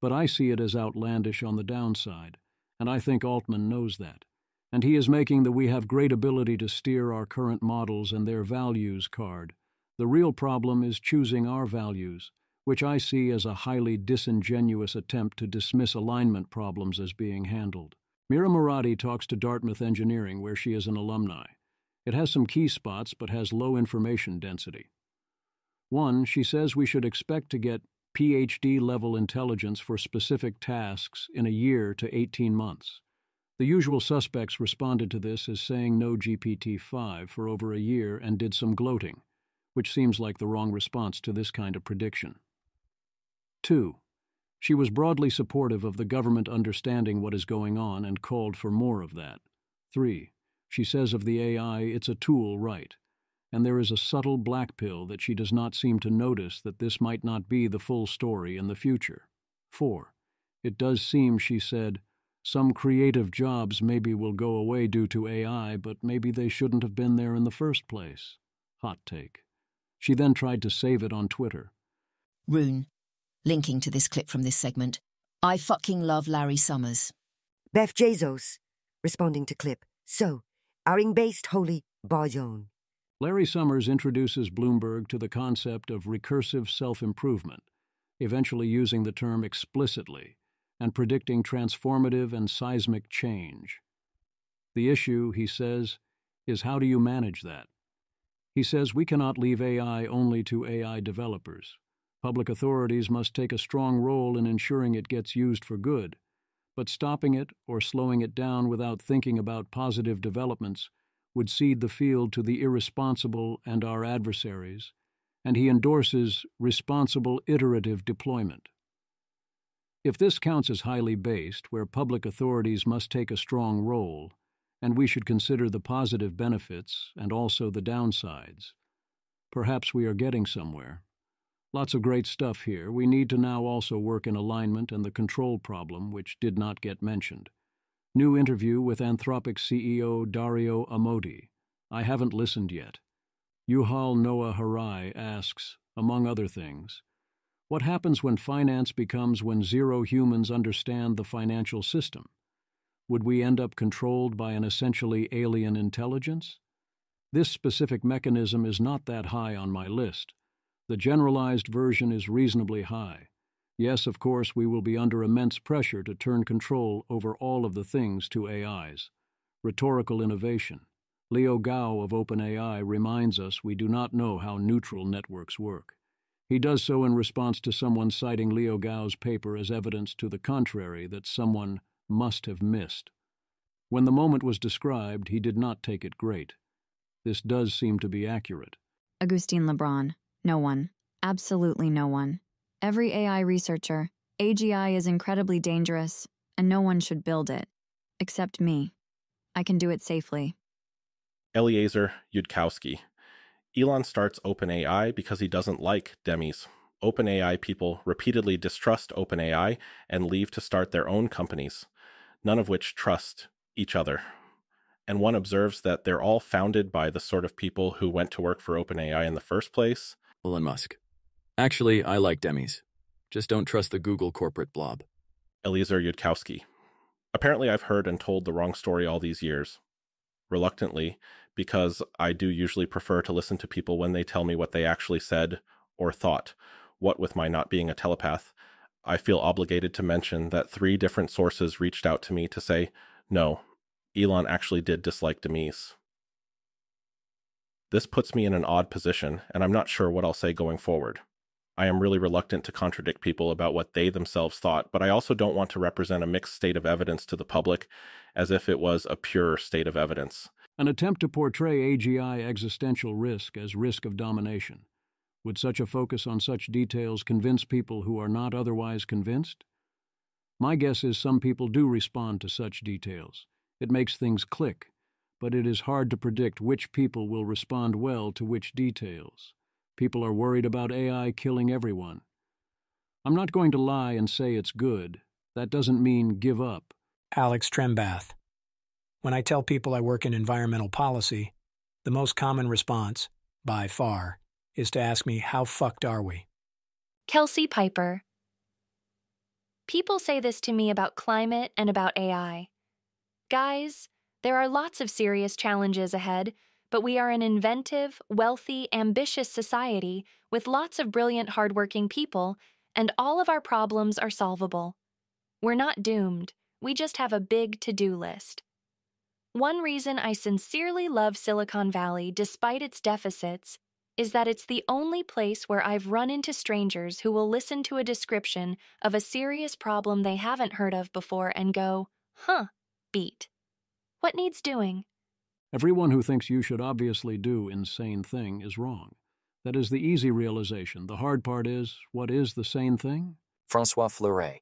But I see it as outlandish on the downside, and I think Altman knows that. And he is making the we have great ability to steer our current models and their values card. The real problem is choosing our values, which I see as a highly disingenuous attempt to dismiss alignment problems as being handled. Mira Murati talks to Dartmouth Engineering, where she is an alumni. It has some key spots but has low information density. One, she says we should expect to get PhD level intelligence for specific tasks in a year to 18 months. The usual suspects responded to this as saying no GPT 5 for over a year and did some gloating, which seems like the wrong response to this kind of prediction. 2. She was broadly supportive of the government understanding what is going on and called for more of that. 3. She says of the AI it's a tool, right, and there is a subtle black pill that she does not seem to notice that this might not be the full story in the future. 4. It does seem, she said, some creative jobs maybe will go away due to AI, but maybe they shouldn't have been there in the first place. Hot take. She then tried to save it on Twitter. Roon, linking to this clip from this segment. I fucking love Larry Summers. Beff Jezos, responding to clip. So, Aring based holy Bajon. Larry Summers introduces Bloomberg to the concept of recursive self improvement, eventually using the term explicitly and predicting transformative and seismic change. The issue, he says, is how do you manage that? He says we cannot leave AI only to AI developers. Public authorities must take a strong role in ensuring it gets used for good, but stopping it or slowing it down without thinking about positive developments would cede the field to the irresponsible and our adversaries, and he endorses responsible iterative deployment. If this counts as highly based, where public authorities must take a strong role, and we should consider the positive benefits and also the downsides, perhaps we are getting somewhere. Lots of great stuff here. We need to now also work in alignment and the control problem, which did not get mentioned. New interview with Anthropic CEO Dario Amodei. I haven't listened yet. Yuval Noah Harari asks, among other things, what happens when finance becomes when zero humans understand the financial system? Would we end up controlled by an essentially alien intelligence? This specific mechanism is not that high on my list. The generalized version is reasonably high. Yes, of course, we will be under immense pressure to turn control over all of the things to AIs. Rhetorical innovation. Leo Gao of OpenAI reminds us we do not know how neural networks work. He does so in response to someone citing Leo Gao's paper as evidence to the contrary that someone must have missed. When the moment was described, he did not take it great. This does seem to be accurate. Agustin Lebron. No one. Absolutely no one. Every AI researcher, AGI is incredibly dangerous, and no one should build it. Except me. I can do it safely. Eliezer Yudkowsky. Elon starts OpenAI because he doesn't like Demis. OpenAI people repeatedly distrust OpenAI and leave to start their own companies, none of which trust each other. And one observes that they're all founded by the sort of people who went to work for OpenAI in the first place. Elon Musk. Actually, I like Demis. Just don't trust the Google corporate blob. Eliezer Yudkowsky. Apparently, I've heard and told the wrong story all these years. Reluctantly, because I do usually prefer to listen to people when they tell me what they actually said or thought. What with my not being a telepath, I feel obligated to mention that three different sources reached out to me to say, no, Elon actually did dislike Demis. This puts me in an odd position, and I'm not sure what I'll say going forward. I am really reluctant to contradict people about what they themselves thought, but I also don't want to represent a mixed state of evidence to the public as if it was a pure state of evidence. An attempt to portray AGI existential risk as risk of domination. Would such a focus on such details convince people who are not otherwise convinced? My guess is some people do respond to such details. It makes things click, but it is hard to predict which people will respond well to which details. People are worried about AI killing everyone. I'm not going to lie and say it's good. That doesn't mean give up. Alex Trembath. When I tell people I work in environmental policy, the most common response, by far, is to ask me, How fucked are we? Kelsey Piper. People say this to me about climate and about AI. Guys, there are lots of serious challenges ahead, but we are an inventive, wealthy, ambitious society with lots of brilliant, hardworking people, and all of our problems are solvable. We're not doomed, we just have a big to do list. One reason I sincerely love Silicon Valley, despite its deficits, is that it's the only place where I've run into strangers who will listen to a description of a serious problem they haven't heard of before and go, huh, beat. What needs doing? Everyone who thinks you should obviously do insane thing is wrong. That is the easy realization. The hard part is, what is the sane thing? Francois Fleuret.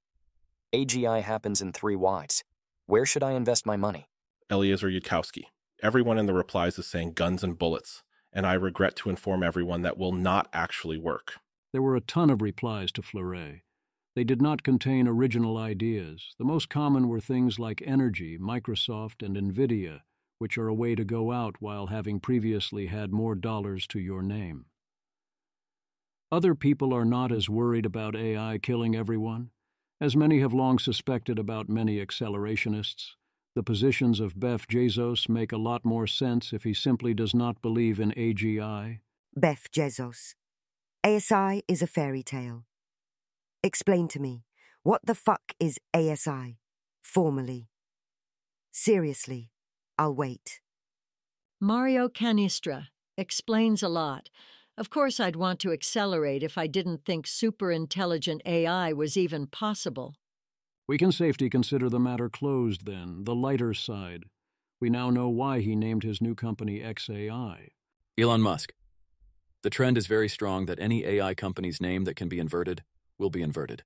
AGI happens in three whys. Where should I invest my money? Eliezer Yudkowsky. Everyone in the replies is saying guns and bullets, and I regret to inform everyone that will not actually work. There were a ton of replies to Fleuret. They did not contain original ideas. The most common were things like energy, Microsoft, and NVIDIA, which are a way to go out while having previously had more dollars to your name. Other people are not as worried about AI killing everyone. As many have long suspected about many accelerationists, the positions of Beff Jezos make a lot more sense if he simply does not believe in AGI. Beff Jezos. ASI is a fairy tale. Explain to me, what the fuck is ASI? Formally. Seriously, I'll wait. Mario Canistra explains a lot. Of course, I'd want to accelerate if I didn't think super intelligent AI was even possible. We can safely consider the matter closed then, the lighter side. We now know why he named his new company XAI. Elon Musk. The trend is very strong that any AI company's name that can be inverted will be inverted.